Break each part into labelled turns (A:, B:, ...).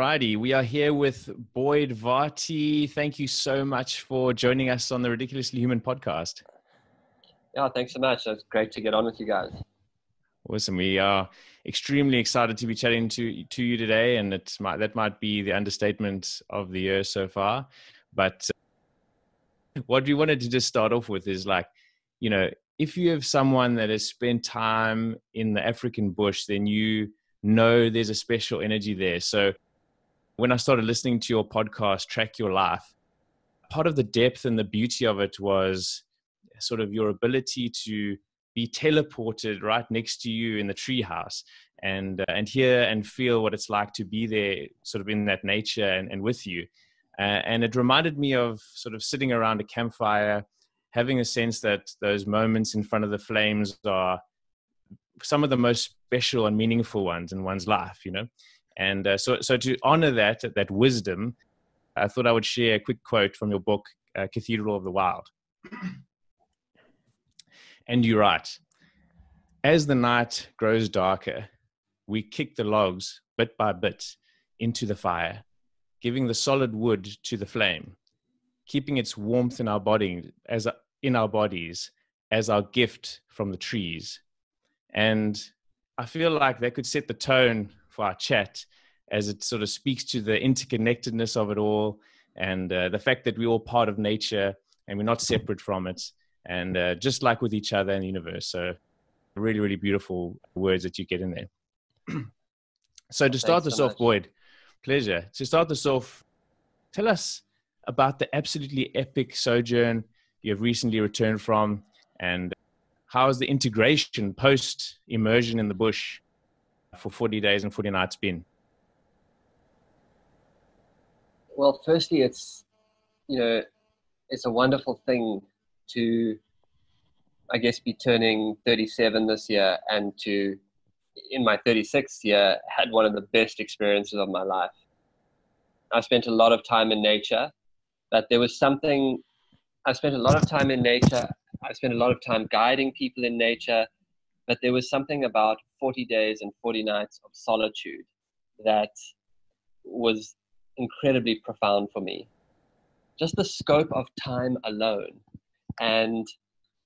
A: Alrighty, we are here with Boyd Varty. Thank you so much for joining us on the Ridiculously Human podcast.
B: Yeah, thanks so much. It's great to get on with you guys.
A: Awesome. We are extremely excited to be chatting to to you today, and it might, that might be the understatement of the year so far. But uh, what we wanted to just start off with is like, you know, if you have someone that has spent time in the African bush, then you know there's a special energy there. So when I started listening to your podcast, Track Your Life, part of the depth and the beauty of it was sort of your ability to be teleported right next to you in the treehouse and uh, and hear and feel what it's like to be there, sort of in that nature and, and with you. Uh, and it reminded me of sort of sitting around a campfire, having a sense that those moments in front of the flames are some of the most special and meaningful ones in one's life. You know, and uh, so, so to honor that, that wisdom, I thought I would share a quick quote from your book, uh, Cathedral of the Wild. and you write, as the night grows darker, we kick the logs bit by bit into the fire, giving the solid wood to the flame, keeping its warmth in our body as in our bodies as our gift from the trees. And I feel like that could set the tone our chat as it sort of speaks to the interconnectedness of it all and uh, the fact that we're all part of nature and we're not separate from it and uh, just like with each other in the universe. So really really beautiful words that you get in there. So to start Thanks this so off boyd pleasure. To start this off tell us about the absolutely epic sojourn you have recently returned from and how is the integration post immersion in the bush for 40 days and 40 nights been?
B: Well, firstly, it's, you know, it's a wonderful thing to, I guess, be turning 37 this year and to, in my 36th year, had one of the best experiences of my life. I spent a lot of time in nature, but there was something, I spent a lot of time in nature. I spent a lot of time guiding people in nature but there was something about 40 days and 40 nights of solitude that was incredibly profound for me. Just the scope of time alone. And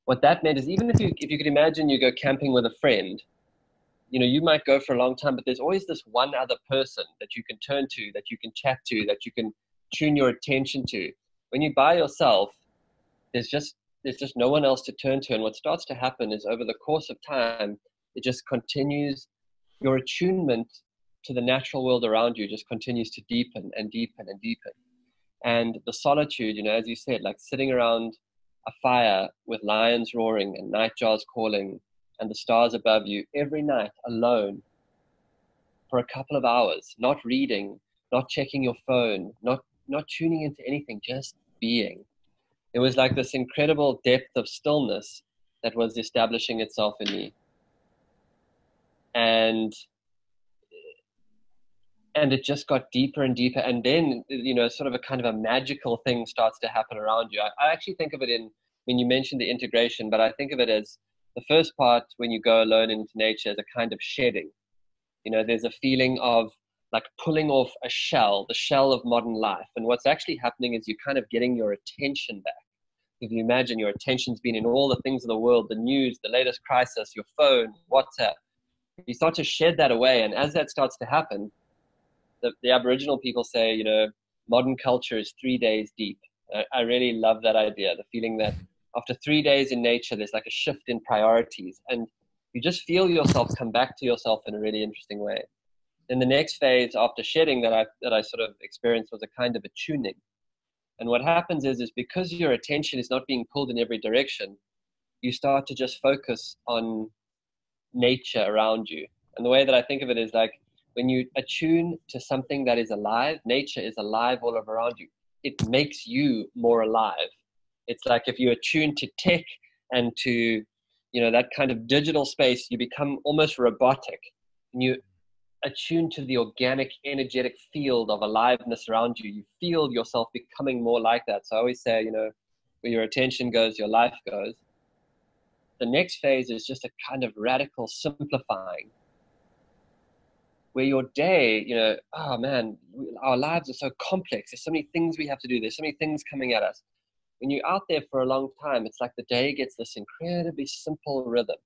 B: what that meant is even if you if you could imagine you go camping with a friend, you know, you might go for a long time, but there's always this one other person that you can turn to, that you can chat to, that you can tune your attention to. When you're by yourself, there's just there's just no one else to turn to. And what starts to happen is over the course of time, it just continues, your attunement to the natural world around you just continues to deepen and deepen and deepen. And the solitude, you know, as you said, like sitting around a fire with lions roaring and nightjars calling and the stars above you every night alone for a couple of hours, not reading, not checking your phone, not not tuning into anything, just being it was like this incredible depth of stillness that was establishing itself in me. And and it just got deeper and deeper. And then you know sort of a kind of a magical thing starts to happen around you. I, I actually think of it in when you mentioned the integration but i think of it as the first part when you go alone into nature is a kind of shedding. You know there's a feeling of like pulling off a shell the shell of modern life. And what's actually happening is you're kind of getting your attention back if you imagine your attention's been in all the things of the world, the news, the latest crisis, your phone, WhatsApp, you start to shed that away. And as that starts to happen, the, the Aboriginal people say, you know, modern culture is three days deep. I, I really love that idea, the feeling that after three days in nature, there's like a shift in priorities. And you just feel yourself come back to yourself in a really interesting way. Then the next phase after shedding that I, that I sort of experienced was a kind of a tuning and what happens is, is because your attention is not being pulled in every direction, you start to just focus on nature around you. And the way that I think of it is like when you attune to something that is alive, nature is alive all around you. It makes you more alive. It's like if you attune to tech and to, you know, that kind of digital space, you become almost robotic. And you attuned to the organic, energetic field of aliveness around you. You feel yourself becoming more like that. So I always say, you know, where your attention goes, your life goes. The next phase is just a kind of radical simplifying. where your day, you know, oh man, our lives are so complex. There's so many things we have to do. There's so many things coming at us. When you're out there for a long time, it's like the day gets this incredibly simple rhythm.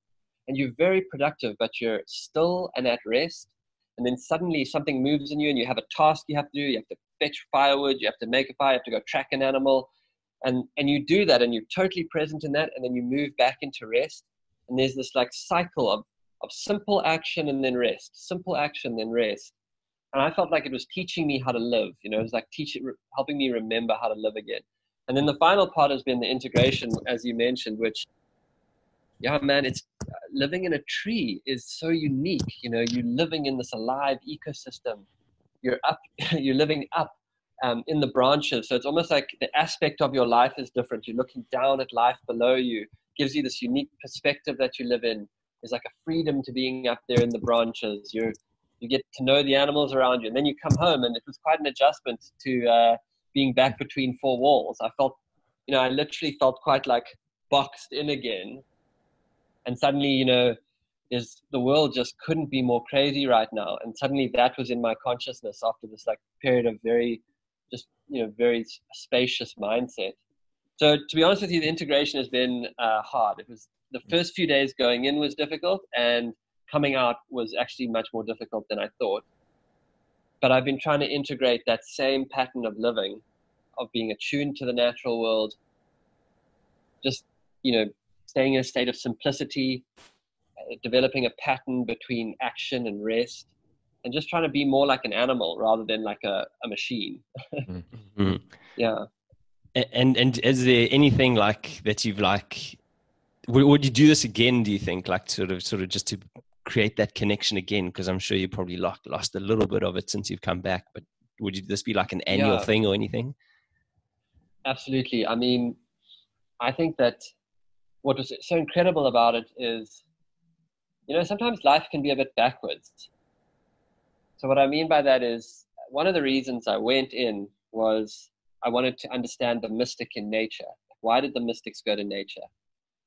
B: And you're very productive, but you're still and at rest. And then suddenly something moves in you and you have a task you have to do. You have to fetch firewood, you have to make a fire, you have to go track an animal. And, and you do that and you're totally present in that. And then you move back into rest. And there's this like cycle of of simple action and then rest, simple action, then rest. And I felt like it was teaching me how to live. You know, it was like teaching, helping me remember how to live again. And then the final part has been the integration, as you mentioned, which, yeah, man, it's living in a tree is so unique. You know, you're living in this alive ecosystem. You're up, you're living up um, in the branches. So it's almost like the aspect of your life is different. You're looking down at life below you, gives you this unique perspective that you live in there's like a freedom to being up there in the branches. You you get to know the animals around you, and then you come home, and it was quite an adjustment to uh, being back between four walls. I felt, you know, I literally felt quite like boxed in again, and suddenly, you know, is the world just couldn't be more crazy right now, and suddenly that was in my consciousness after this like period of very, just you know, very spacious mindset. So to be honest with you, the integration has been uh, hard. It was the first few days going in was difficult, and coming out was actually much more difficult than I thought. But I've been trying to integrate that same pattern of living, of being attuned to the natural world, just you know, staying in a state of simplicity, uh, developing a pattern between action and rest, and just trying to be more like an animal rather than like a, a machine. mm-hmm. Yeah.
C: And and is there anything like that you've like would you do this again do you think like sort of sort of just to create that connection again because i'm sure you probably lost, lost a little bit of it since you've come back but would you this be like an annual yeah. thing or anything
B: absolutely i mean i think that what was so incredible about it is you know sometimes life can be a bit backwards so what i mean by that is one of the reasons i went in was i wanted to understand the mystic in nature why did the mystics go to nature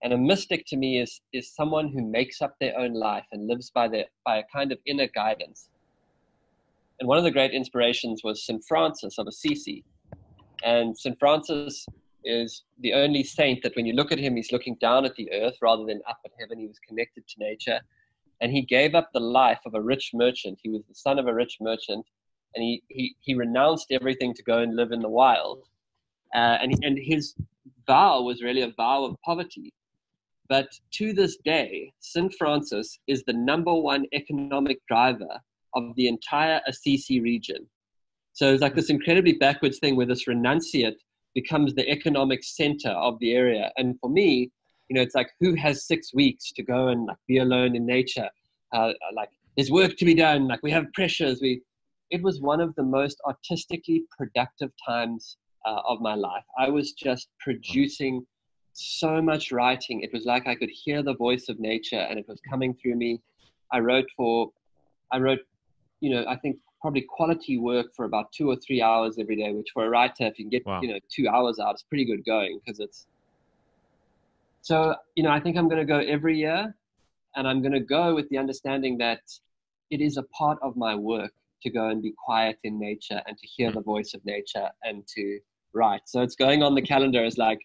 B: and a mystic to me is, is someone who makes up their own life and lives by, their, by a kind of inner guidance. And one of the great inspirations was St. Francis of Assisi. And St. Francis is the only saint that when you look at him, he's looking down at the earth rather than up at heaven. He was connected to nature. And he gave up the life of a rich merchant. He was the son of a rich merchant. And he, he, he renounced everything to go and live in the wild. Uh, and, and his vow was really a vow of poverty but to this day, St. Francis is the number one economic driver of the entire Assisi region. So it's like this incredibly backwards thing where this renunciate becomes the economic center of the area. And for me, you know, it's like who has six weeks to go and like be alone in nature? Uh, like there's work to be done. Like we have pressures. We, it was one of the most artistically productive times uh, of my life. I was just producing so much writing. It was like I could hear the voice of nature and it was coming through me. I wrote for, I wrote, you know, I think probably quality work for about two or three hours every day, which for a writer, if you can get, wow. you know, two hours out, it's pretty good going because it's, so, you know, I think I'm going to go every year and I'm going to go with the understanding that it is a part of my work to go and be quiet in nature and to hear hmm. the voice of nature and to write. So it's going on the calendar as like,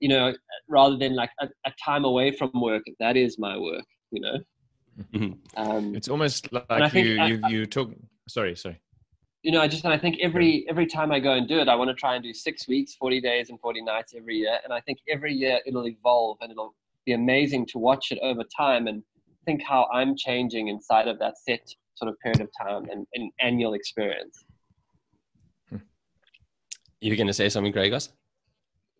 B: you know, rather than like a, a time away from work, that is my work, you know.
A: Mm-hmm. Um, it's almost like you, I, you, you took. Sorry, sorry.
B: You know, I just I think every every time I go and do it, I want to try and do six weeks, forty days, and forty nights every year. And I think every year it'll evolve, and it'll be amazing to watch it over time and think how I'm changing inside of that set sort of period of time and an annual experience. Hmm.
C: You're going to say something, Gregos?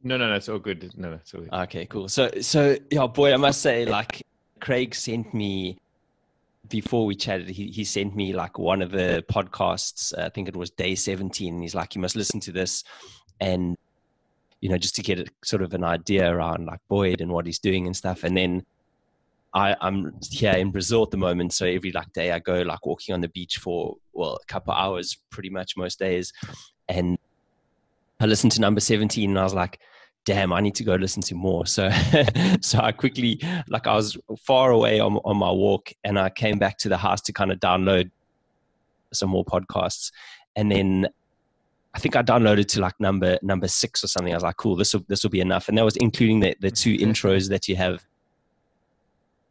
A: No, no, no, it's all good. No, no, it's all good.
C: Okay, cool. So, so yeah, boy, I must say, like, Craig sent me before we chatted. He he sent me like one of the podcasts. I think it was day seventeen. He's like, you must listen to this, and you know, just to get a, sort of an idea around like Boyd and what he's doing and stuff. And then I, I'm here in Brazil at the moment, so every like day I go like walking on the beach for well a couple hours, pretty much most days, and I listened to number 17 and I was like, damn, I need to go listen to more. So, so I quickly, like I was far away on, on my walk and I came back to the house to kind of download some more podcasts, and then I think I downloaded to like number number six or something. I was like, cool, this will this will be enough, and that was including the the two intros that you have.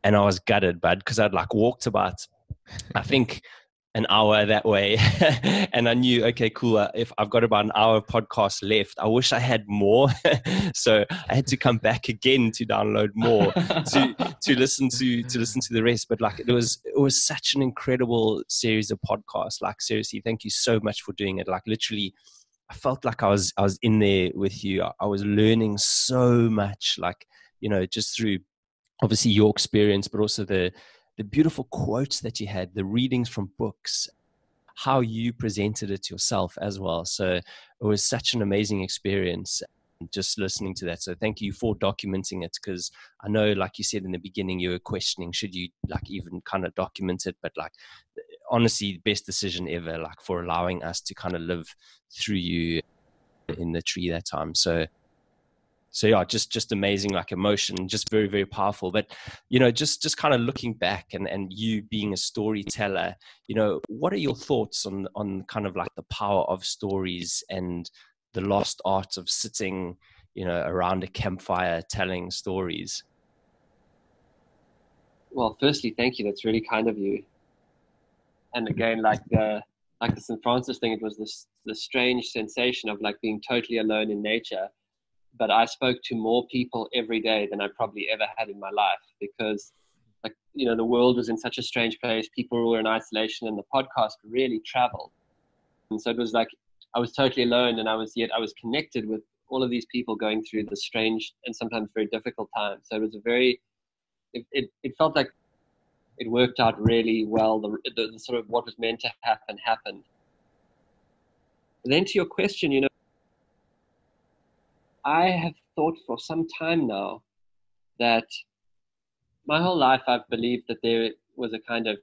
C: And I was gutted, bud, because I'd like walked about, I think an hour that way. And i knew okay cool uh, if i've got about an hour of podcast left i wish i had more. So i had to come back again to download more to to listen to to listen to the rest. But like it was it was such an incredible series of podcasts. Like seriously thank you so much for doing it. Like literally i felt like i was i was in there with you. I, I was learning so much like you know just through obviously your experience but also the the beautiful quotes that you had, the readings from books, how you presented it yourself as well. So it was such an amazing experience just listening to that. So thank you for documenting it because I know, like you said in the beginning, you were questioning should you like even kind of document it, but like honestly, the best decision ever, like for allowing us to kind of live through you in the tree that time. So so yeah just just amazing like emotion just very very powerful. But you know just just kind of looking back and and you being a storyteller you know what are your thoughts on on kind of like the power of stories and the lost art of sitting you know around a campfire telling stories?
B: Well firstly thank you. That's really kind of you. And again like the like the st francis thing it was this the strange sensation of like being totally alone in nature but I spoke to more people every day than I probably ever had in my life because like you know the world was in such a strange place. People were in isolation and the podcast really traveled. And so it was like I was totally alone and I was yet I was connected with all of these people going through the strange and sometimes very difficult times. So it was a very it, it, it felt like it worked out really well. The, the, the sort of what was meant to happen happened. And then to your question you know I have thought for some time now that my whole life I've believed that there was a kind of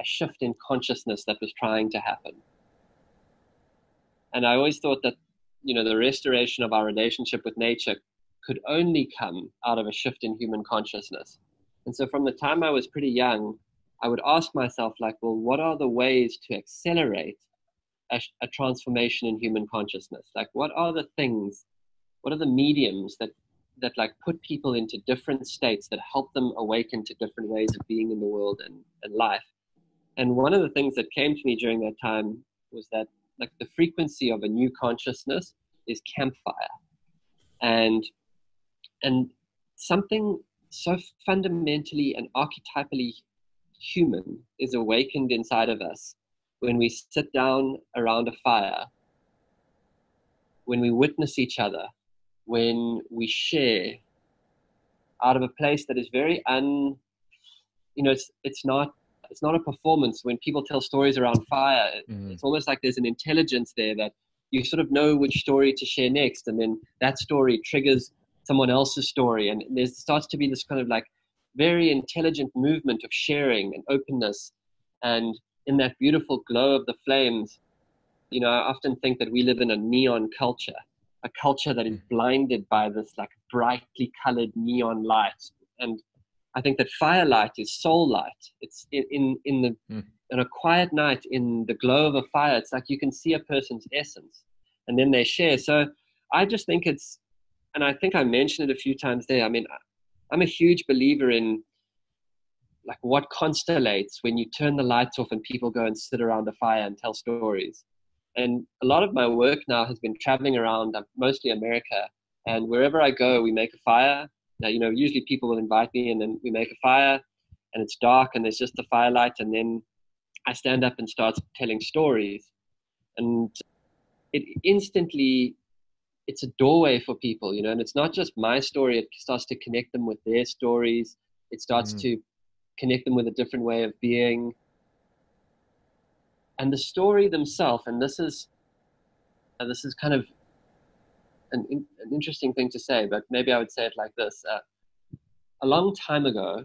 B: a shift in consciousness that was trying to happen. And I always thought that, you know, the restoration of our relationship with nature could only come out of a shift in human consciousness. And so from the time I was pretty young, I would ask myself, like, well, what are the ways to accelerate a, a transformation in human consciousness? Like, what are the things what are the mediums that that like put people into different states that help them awaken to different ways of being in the world and, and life? And one of the things that came to me during that time was that like the frequency of a new consciousness is campfire. And and something so fundamentally and archetypally human is awakened inside of us when we sit down around a fire when we witness each other when we share out of a place that is very un you know it's it's not it's not a performance. When people tell stories around fire mm-hmm. it's almost like there's an intelligence there that you sort of know which story to share next and then that story triggers someone else's story. And there starts to be this kind of like very intelligent movement of sharing and openness. And in that beautiful glow of the flames you know i often think that we live in a neon culture a culture that is mm. blinded by this like brightly colored neon light and i think that firelight is soul light it's in in, in the mm. in a quiet night in the glow of a fire it's like you can see a person's essence and then they share so i just think it's and i think i mentioned it a few times there i mean i'm a huge believer in like what constellates when you turn the lights off and people go and sit around the fire and tell stories and a lot of my work now has been traveling around, uh, mostly America. And wherever I go, we make a fire. Now, you know, usually people will invite me and then we make a fire and it's dark and there's just the firelight. And then I stand up and start telling stories. And it instantly, it's a doorway for people, you know, and it's not just my story. It starts to connect them with their stories. It starts mm. to connect them with a different way of being and the story themselves, and this is uh, this is kind of an, an interesting thing to say, but maybe I would say it like this: uh, a long time ago,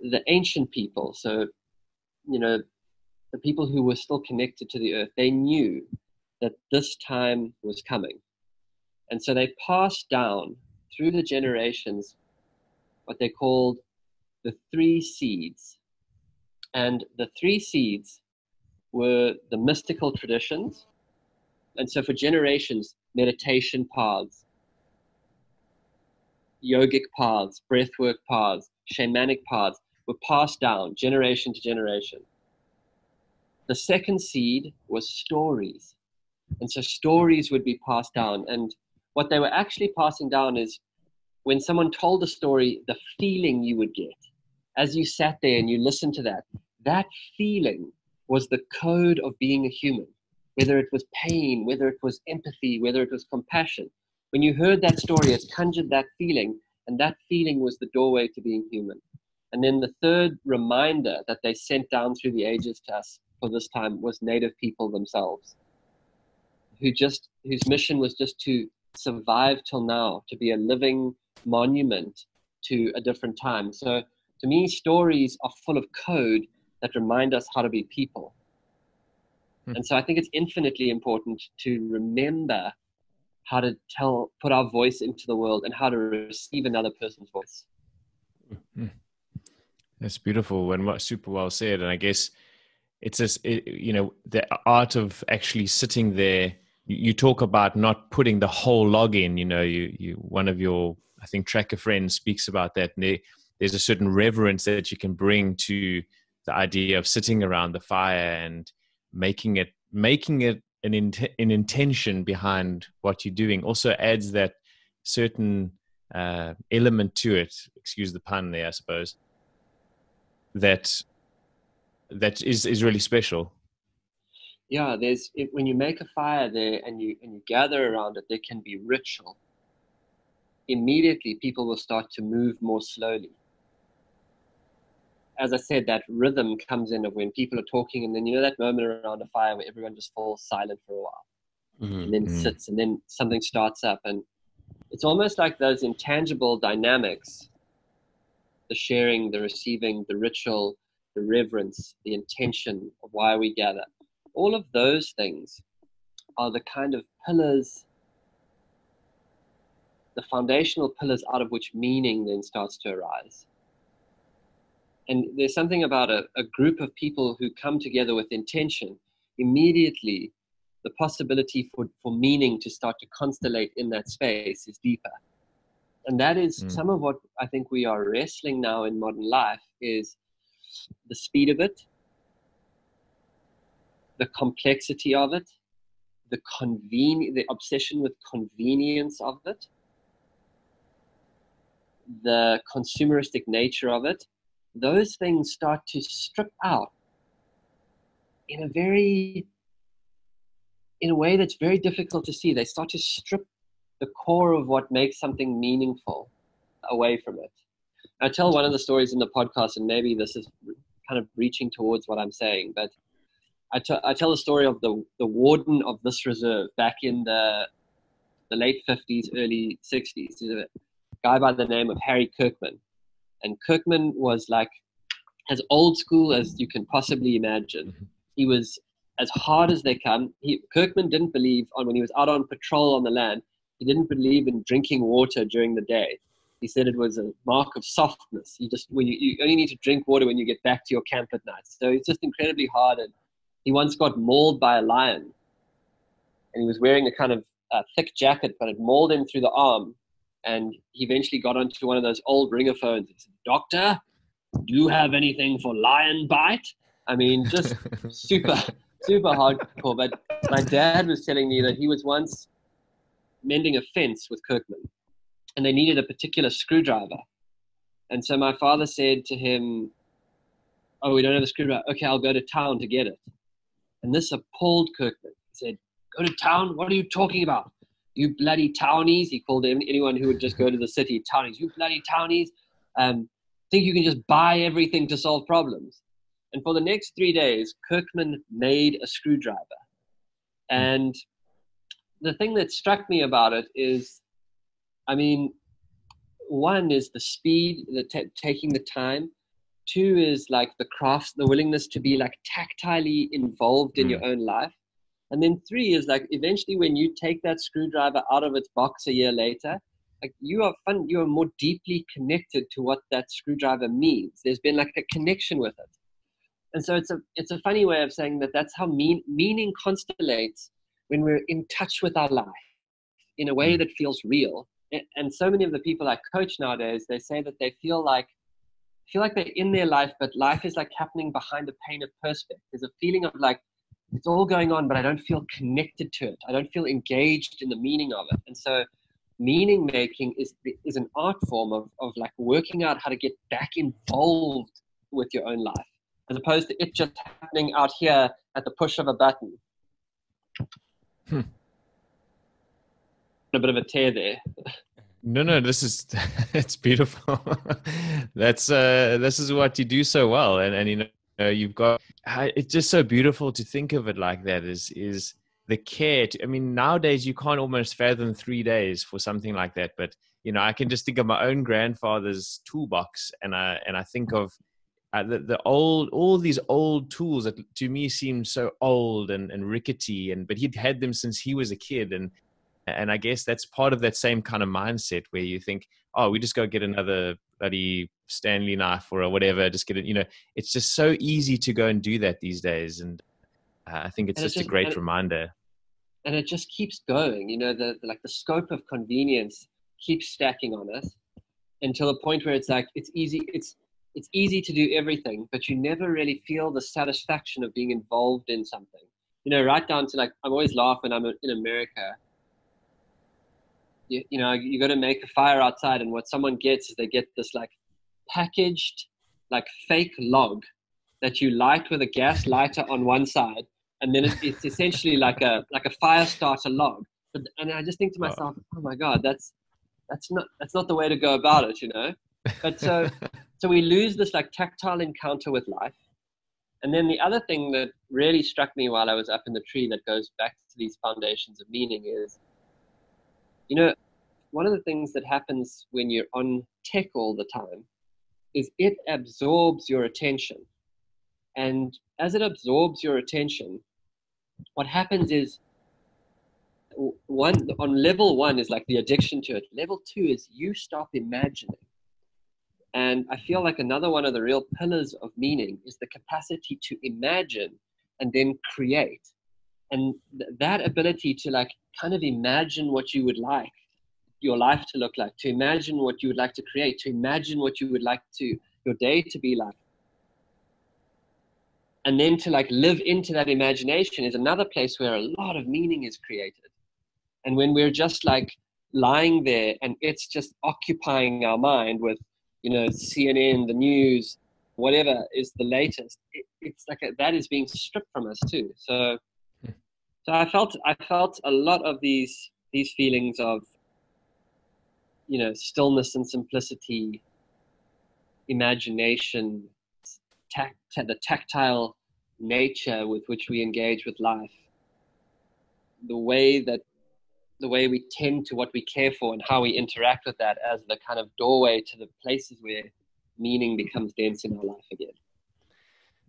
B: the ancient people, so you know, the people who were still connected to the earth, they knew that this time was coming, and so they passed down through the generations what they called the three seeds And the three seeds were the mystical traditions. And so for generations, meditation paths, yogic paths, breathwork paths, shamanic paths were passed down generation to generation. The second seed was stories. And so stories would be passed down. And what they were actually passing down is when someone told a story, the feeling you would get as you sat there and you listened to that, that feeling was the code of being a human, whether it was pain, whether it was empathy, whether it was compassion. When you heard that story, it conjured that feeling, and that feeling was the doorway to being human. And then the third reminder that they sent down through the ages to us for this time was native people themselves, who just whose mission was just to survive till now, to be a living monument to a different time. So to me, stories are full of code that remind us how to be people. Hmm. And so I think it's infinitely important to remember how to tell, put our voice into the world and how to receive another person's voice.
A: Hmm. That's beautiful and super well said. And I guess it's just, it, you know, the art of actually sitting there. You, you talk about not putting the whole log in, you know, you, you, one of your, I think tracker friends speaks about that. And they, there's a certain reverence that you can bring to the idea of sitting around the fire and making it making it an, an intention behind what you're doing. Also adds that certain uh, element to it excuse the pun there i suppose that that is is really special.
B: Yeah there's it, when you make a fire there and you and you gather around it there can be ritual. Immediately people will start to move more slowly as I said, that rhythm comes in of when people are talking, and then you know that moment around a fire where everyone just falls silent for a while, mm-hmm. and then mm-hmm. sits, and then something starts up, and it's almost like those intangible dynamics the sharing, the receiving, the ritual, the reverence, the intention of why we gather. All of those things are the kind of pillars, the foundational pillars out of which meaning then starts to arise. And there's something about a, a group of people who come together with intention, immediately the possibility for, for meaning to start to constellate in that space is deeper. And that is mm. some of what I think we are wrestling now in modern life is the speed of it, the complexity of it, the conven- the obsession with convenience of it, the consumeristic nature of it, those things start to strip out in a very in a way that's very difficult to see. They start to strip the core of what makes something meaningful away from it. I tell one of the stories in the podcast and maybe this is kind of reaching towards what i'm saying but I, t- I tell the story of the, the warden of this reserve back in the the late 50s early 60s He's a guy by the name of harry kirkman and Kirkman was like as old school as you can possibly imagine. Mm-hmm. He was as hard as they come. He, Kirkman didn't believe on when he was out on patrol on the land. He didn't believe in drinking water during the day. He said it was a mark of softness. You just when you, you only need to drink water when you get back to your camp at night. So it's just incredibly hard. And he once got mauled by a lion, and he was wearing a kind of uh, thick jacket, but it mauled him through the arm and he eventually got onto one of those old ringer phones. He said, Doctor, do you have anything for lion bite? I mean, just super, super hardcore. But my dad was telling me that he was once mending a fence with Kirkman and they needed a particular screwdriver. And so my father said to him, Oh, we don't have a screwdriver. Okay, I'll go to town to get it. And this appalled Kirkman. He said, Go to town? What are you talking about? You bloody townies. He called anyone who would just go to the city townies. You bloody townies. Um, think you can just buy everything to solve problems. And for the next three days, Kirkman made a screwdriver. And the thing that struck me about it is, I mean, one is the speed, the t- taking the time. Two is like the crafts, the willingness to be like tactilely involved in mm. your own life. And then three is like eventually when you take that screwdriver out of its box a year later, like you are fun, you are more deeply connected to what that screwdriver means. There's been like a connection with it. And so it's a it's a funny way of saying that that's how mean, meaning constellates when we're in touch with our life in a way mm. that feels real. And so many of the people I coach nowadays, they say that they feel like feel like they're in their life, but life is like happening behind a pane of perspex. There's a feeling of like it's all going on, but I don't feel connected to it. I don't feel engaged in the meaning of it. And so meaning making is is an art form of, of like working out how to get back involved with your own life as opposed to it just happening out here at the push of a button hmm. a bit of a tear there
A: no no this is it's beautiful that's uh this is what you do so well and and you know you've got it's just so beautiful to think of it like that is is the care to, i mean nowadays you can't almost fathom three days for something like that but you know i can just think of my own grandfather's toolbox and i and i think of uh, the, the old all these old tools that to me seem so old and, and rickety and but he'd had them since he was a kid and and i guess that's part of that same kind of mindset where you think oh we just go get another bloody stanley knife or whatever just get it you know it's just so easy to go and do that these days and uh, i think it's just, just, a great and reminder
B: and it just keeps going you know the, the like the scope of convenience keeps stacking on us until the point where it's like it's easy it's it's easy to do everything, but you never really feel the satisfaction of being involved in something. You know, right down to like, I'm always laughing. I'm in America. You, you know, you got to make a fire outside, and what someone gets is they get this like packaged, like fake log that you light with a gas lighter on one side, and then it's essentially like a like a fire starter log. But, and I just think to oh. myself, oh my god, that's that's not that's not the way to go about it, you know. But so so we lose this like tactile encounter with life. And then the other thing that really struck me while I was up in the tree that goes back to these foundations of meaning is, you know, one of the things that happens when you're on tech all the time is it absorbs your attention. And as it absorbs your attention, what happens is one on level one is like the addiction to it. Level two is you stop imagining. And I feel like another one of the real pillars of meaning is the capacity to imagine and then create. And th- that ability to like kind of imagine what you would like your life to look like, to imagine what you would like to create, to imagine what you would like to your day to be like. And then to like live into that imagination is another place where a lot of meaning is created. And when we're just like lying there and it's just occupying our mind with you know CNN, the news, whatever is the latest. It, it's like a, that is being stripped from us too. So. So I felt I felt a lot of these these feelings of you know stillness and simplicity, imagination, tact, the tactile nature with which we engage with life, the way that the way we tend to what we care for and how we interact with that as the kind of doorway to the places where meaning becomes dense in our life again.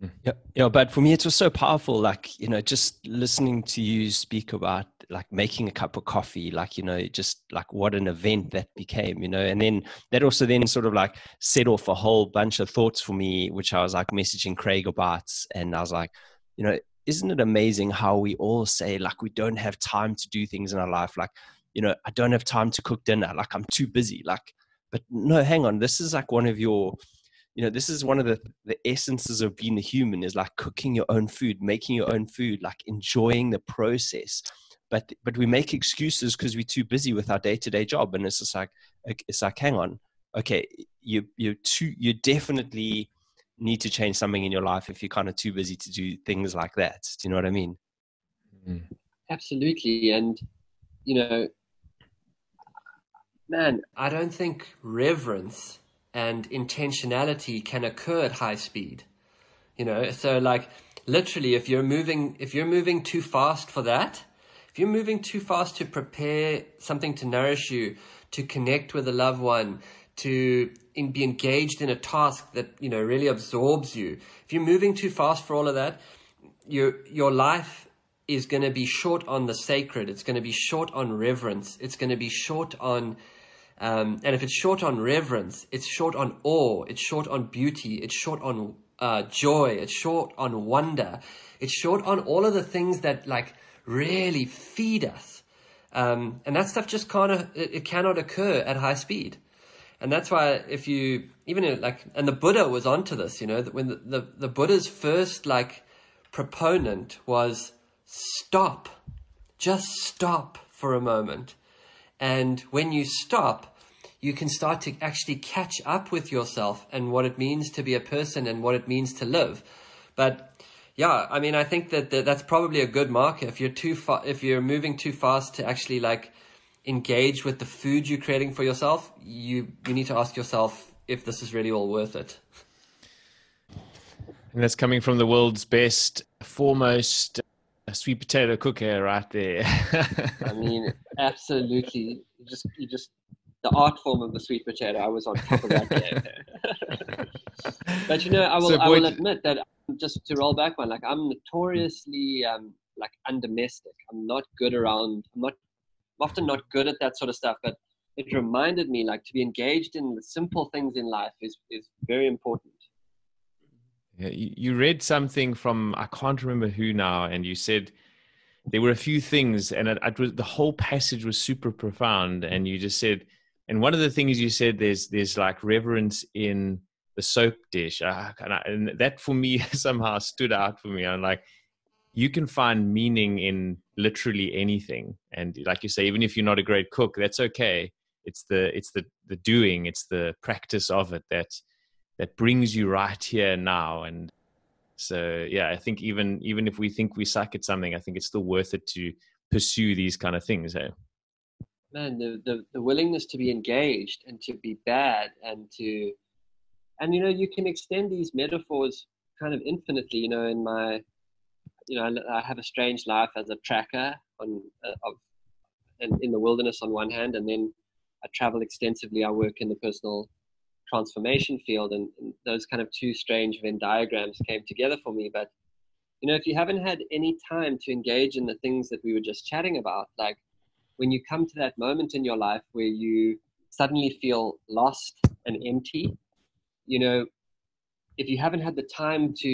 C: Hmm. Yeah, yeah, but for me, it was so powerful. Like you know, just listening to you speak about like making a cup of coffee, like you know, just like what an event that became, you know, and then that also then sort of like set off a whole bunch of thoughts for me, which I was like messaging Craig about, and I was like, you know, isn't it amazing how we all say like we don't have time to do things in our life like you know i don't have time to cook dinner like i'm too busy like but no hang on this is like one of your you know this is one of the the essences of being a human is like cooking your own food making your own food like enjoying the process but but we make excuses because we're too busy with our day-to-day job and it's just like it's like hang on okay you you're too you're definitely need to change something in your life if you're kind of too busy to do things like that. Do you know what I mean?
B: Mm. Absolutely. And, you know, man, I don't think reverence and intentionality can occur at high speed. You know, so like literally if you're moving if you're moving too fast for that, if you're moving too fast to prepare something to nourish you, to connect with a loved one, to in, be engaged in a task that you know really absorbs you. If you're moving too fast for all of that, your your life is going to be short on the sacred. It's going to be short on reverence. It's going to be short on
D: Um, and if it's short on reverence, it's short on awe, it's short on beauty, it's short on uh, joy, it's short on wonder, it's short on all of the things that like really feed us. Um, and that stuff just kind of it, it, cannot occur at high speed. And that's why if you even in, like and the Buddha was onto this, you know, that when the, the, the Buddha's first like proponent was stop, just stop for a moment. And when you stop, you can start to actually catch up with yourself and what it means to be a person and what it means to live. But yeah, I mean, I think that, that that's probably a good marker. If you're too far, if you're moving too fast to actually like engage with the food you're creating for yourself, you you need to ask yourself if this is really all worth it.
A: And that's coming from the world's best, foremost uh, sweet potato cooker right there.
B: I mean, absolutely. You just you just the art form of the sweet potato. I was on top of that game. but you know, I will so, I will admit that just to roll back one, like I'm notoriously um, like undomestic. I'm not good around. I'm not I'm often not good at that sort of stuff. But it reminded me like to be engaged in the simple things in life is is very important.
A: Yeah, you read something from I can't remember who now, and you said there were a few things, and it, it was the whole passage was super profound, and you just said, and one of the things you said there's there's like reverence in the soap dish, uh, and, I, and that for me somehow stood out for me. I'm like, you can find meaning in literally anything, and like you say, even if you're not a great cook, that's okay. It's the it's the the doing, it's the practice of it that that brings you right here now and so yeah i think even even if we think we suck at something i think it's still worth it to pursue these kind of things hey
B: man the, the the willingness to be engaged and to be bad and to and you know you can extend these metaphors kind of infinitely you know in my you know i, have a strange life as a tracker on uh, of in, in the wilderness on one hand and then i travel extensively i work in the personal transformation field and, and, those kind of two strange venn diagrams came together for me. But you know if you haven't had any time to engage in the things that we were just chatting about like when you come to that moment in your life where you suddenly feel lost and empty you know if you haven't had the time to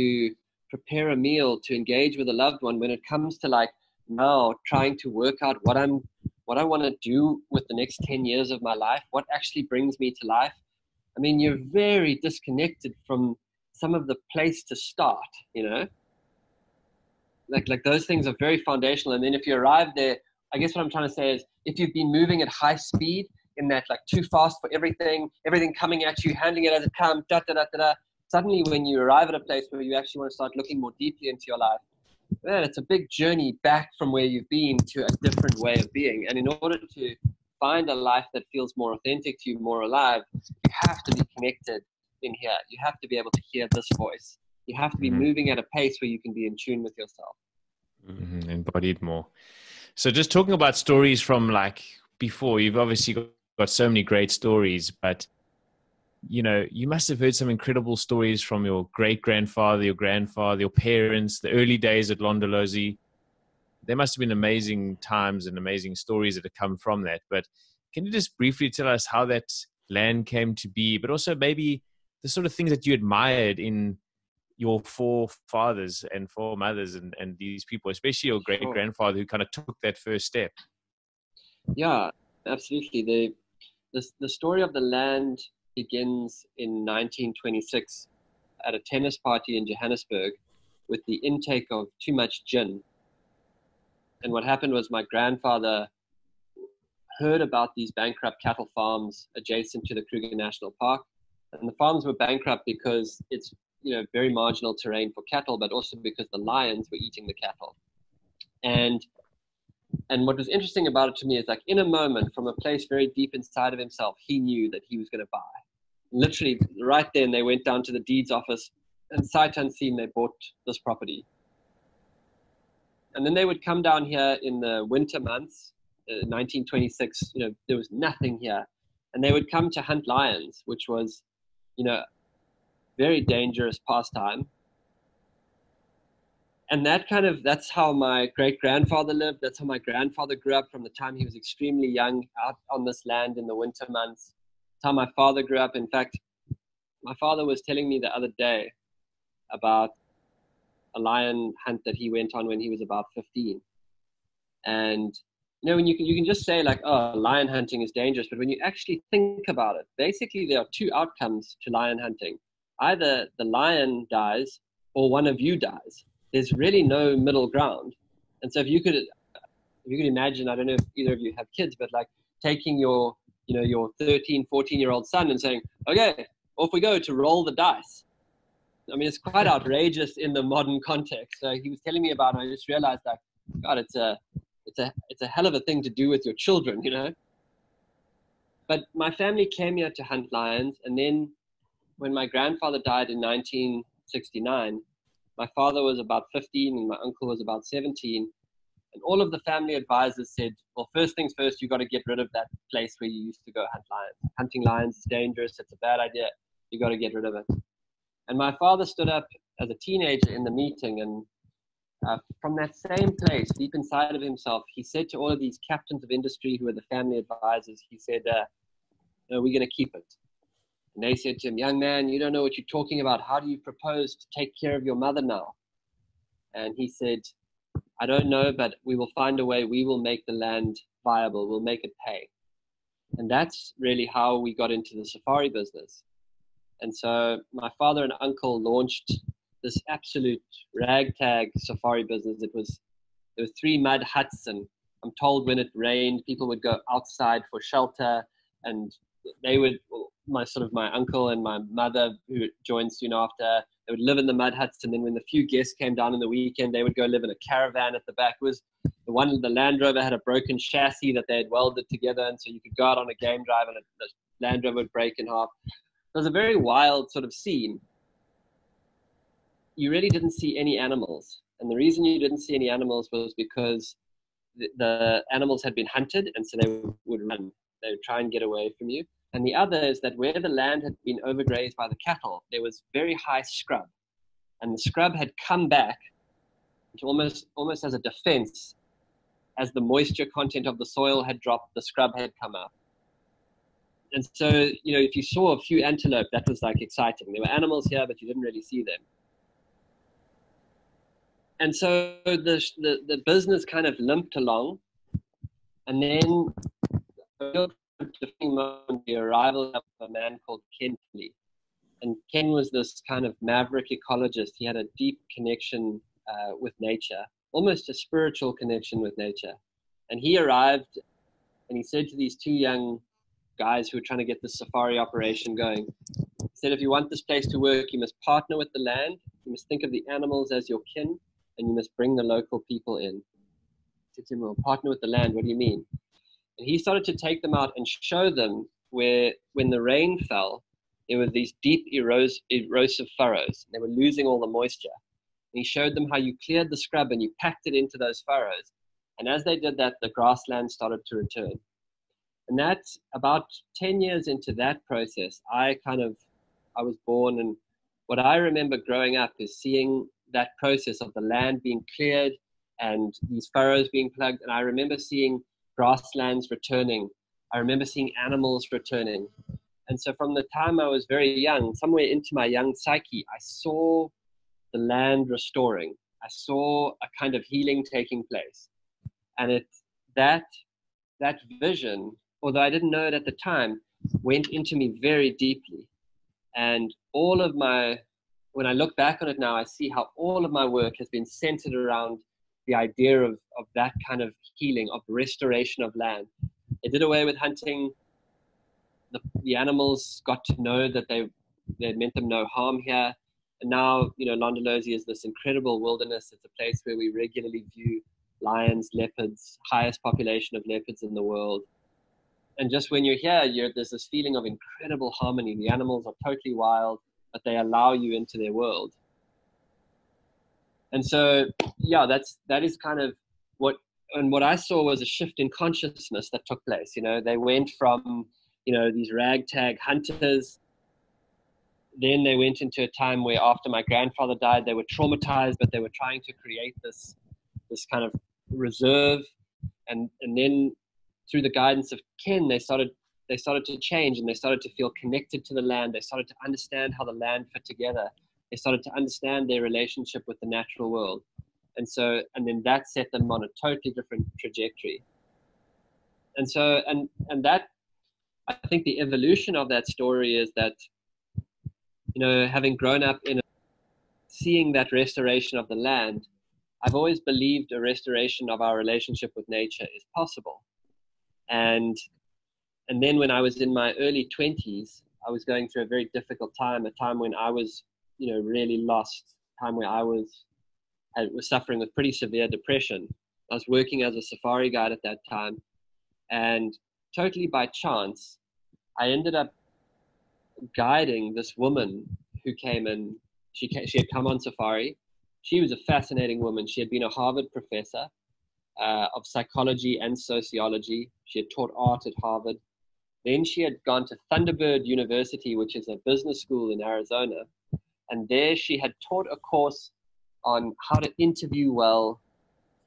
B: prepare a meal to engage with a loved one when it comes to like now trying to work out what i'm what i want to do with the next 10 years of my life what actually brings me to life I mean, you're very disconnected from some of the place to start, you know? Like, like those things are very foundational. And then if you arrive there, I guess what I'm trying to say is if you've been moving at high speed in that like too fast for everything, everything coming at you, handling it as it comes, da da da da da. Suddenly, when you arrive at a place where you actually want to start looking more deeply into your life, man, it's a big journey back from where you've been to a different way of being. And in order to find a life that feels more authentic to you, more alive, you have to be connected in here. You have to be able to hear this voice. You have to be mm-hmm. moving at a pace where you can be in tune with yourself.
A: Mm-hmm. Embodied more. So, just talking about stories from like before, you've obviously got, so many great stories, but you know, you must have heard some incredible stories from your great grandfather, your grandfather, your parents, the early days at Londolozi there must have been amazing times and amazing stories that have come from that. But can you just briefly tell us how that land came to be, but also maybe the sort of things that you admired in your forefathers and foremothers and, and these people, especially your great grandfather who kind of took that first step?
B: Yeah, absolutely. The, the, the story of the land begins in 1926 at a tennis party in Johannesburg with the intake of too much gin and what happened was my grandfather heard about these bankrupt cattle farms adjacent to the Kruger National Park. And the farms were bankrupt because it's you know very marginal terrain for cattle, but also because the lions were eating the cattle. And and what was interesting about it to me is like in a moment, from a place very deep inside of himself, he knew that he was going to buy. Literally, right then, they went down to the deeds office, and sight unseen, they bought this property and then they would come down here in the winter months, uh, 1926. You know, there was nothing here, and they would come to hunt lions, which was, you know, very dangerous pastime. and that kind of that's how my great grandfather lived. That's how my grandfather grew up from the time he was extremely young out on this land in the winter months. That's how my father grew up. In fact my father was telling me the other day about a lion hunt that he went on when he was about 15 and you know when you can you can just say like oh lion hunting is dangerous but when you actually think about it basically there are two outcomes to lion hunting either the lion dies or one of you dies there's really no middle ground. And so if you could, if you could imagine, I don't know if either of you have kids, but like taking your, you know, your 13, 14 year old son and saying, okay, off we go to roll the dice. I mean, it's quite outrageous in the modern context. So he was telling me about, it, and I just realized that, God, it's a, it's a, it's a hell of a thing to do with your children, you know. But my family came here to hunt lions, and then when my grandfather died in 1969, my father was about 15 and my uncle was about 17. And all of the family advisors said, well, first things first, you've got to get rid of that place where you used to go hunt lions. Hunting lions is dangerous. It's a bad idea. you've got to get rid of it. And my father stood up as a teenager in the meeting and uh, from that same place, deep inside of himself, he said to all of these captains of industry who were the family advisors, he said, uh, no, we're going to keep it. And they said to him, Young man, you don't know what you're talking about. How do you propose to take care of your mother now? And he said, I don't know, but we will find a way. We will make the land viable. We'll make it pay. And that's really how we got into the safari business. And so my father and uncle launched this absolute ragtag safari business. It was there were three mud huts, and I'm told when it rained, people would go outside for shelter, and they would my sort of my uncle and my mother who joined soon after they would live in the mud huts and then when the few guests came down in the weekend they would go live in a caravan at the back. It was the one the land rover had a broken chassis that they had welded together and so you could go out on a game drive and the land rover would break in half. It was a very wild sort of scene. You really didn't see any animals and the reason you didn't see any animals was because the, the animals had been hunted and so they would run. They would try and get away from you and the other is that where the land had been overgrazed by the cattle, there was very high scrub. And the scrub had come back almost, almost as a defense. As the moisture content of the soil had dropped, the scrub had come up. And so, you know, if you saw a few antelope, that was like exciting. There were animals here, but you didn't really see them. And so the, the, the business kind of limped along. And then the arrival of a man called Ken Lee. And Ken was this kind of maverick ecologist. He had a deep connection uh, with nature, almost a spiritual connection with nature. And he arrived and he said to these two young guys who were trying to get the safari operation going, he said, if you want this place to work, you must partner with the land, you must think of the animals as your kin, and you must bring the local people in. I said to him, well, partner with the land, what do you mean? And he started to take them out and show them where, when the rain fell, there were these deep eros- erosive furrows. They were losing all the moisture. And he showed them how you cleared the scrub and you packed it into those furrows. And as they did that, the grassland started to return. And that's about 10 years into that process, I kind of, I was born. And what I remember growing up is seeing that process of the land being cleared and these furrows being plugged. And I remember seeing grasslands returning. I remember seeing animals returning. And so from the time I was very young, somewhere into my young psyche, I saw the land restoring. I saw a kind of healing taking place. And it that that vision, although I didn't know it at the time, went into me very deeply. And all of my when I look back on it now, I see how all of my work has been centered around the idea of, of that kind of healing, of restoration of land. It did away with hunting. The, the animals got to know that they, they meant them no harm here. And now, you know, Londolozi is this incredible wilderness. It's a place where we regularly view lions, leopards, highest population of leopards in the world. And just when you're here, you're, there's this feeling of incredible harmony. The animals are totally wild, but they allow you into their world and so yeah that's that is kind of what and what i saw was a shift in consciousness that took place you know they went from you know these ragtag hunters then they went into a time where after my grandfather died, they were traumatized, but they were trying to create this this kind of reserve. And and then through the guidance of Ken, they started they started to change and they started to feel connected to the land. They started to understand how the land fit together. They started to understand their relationship with the natural world. And so, and then that set them on a totally different trajectory. And so, and, and that, I think the evolution of that story is that, you know, having grown up in a, seeing that restoration of the land, I've always believed a restoration of our relationship with nature is possible. And and then when I was in my early 20s, I was going through a very difficult time, a time when I was, you know, really lost, time where I was was suffering with pretty severe depression. I was working as a safari guide at that time, and totally by chance, I ended up guiding this woman who came in. She came, she had come on safari. She was a fascinating woman. She had been a Harvard professor uh, of psychology and sociology. She had taught art at Harvard. Then she had gone to Thunderbird University, which is a business school in Arizona. And there she had taught a course on how to interview well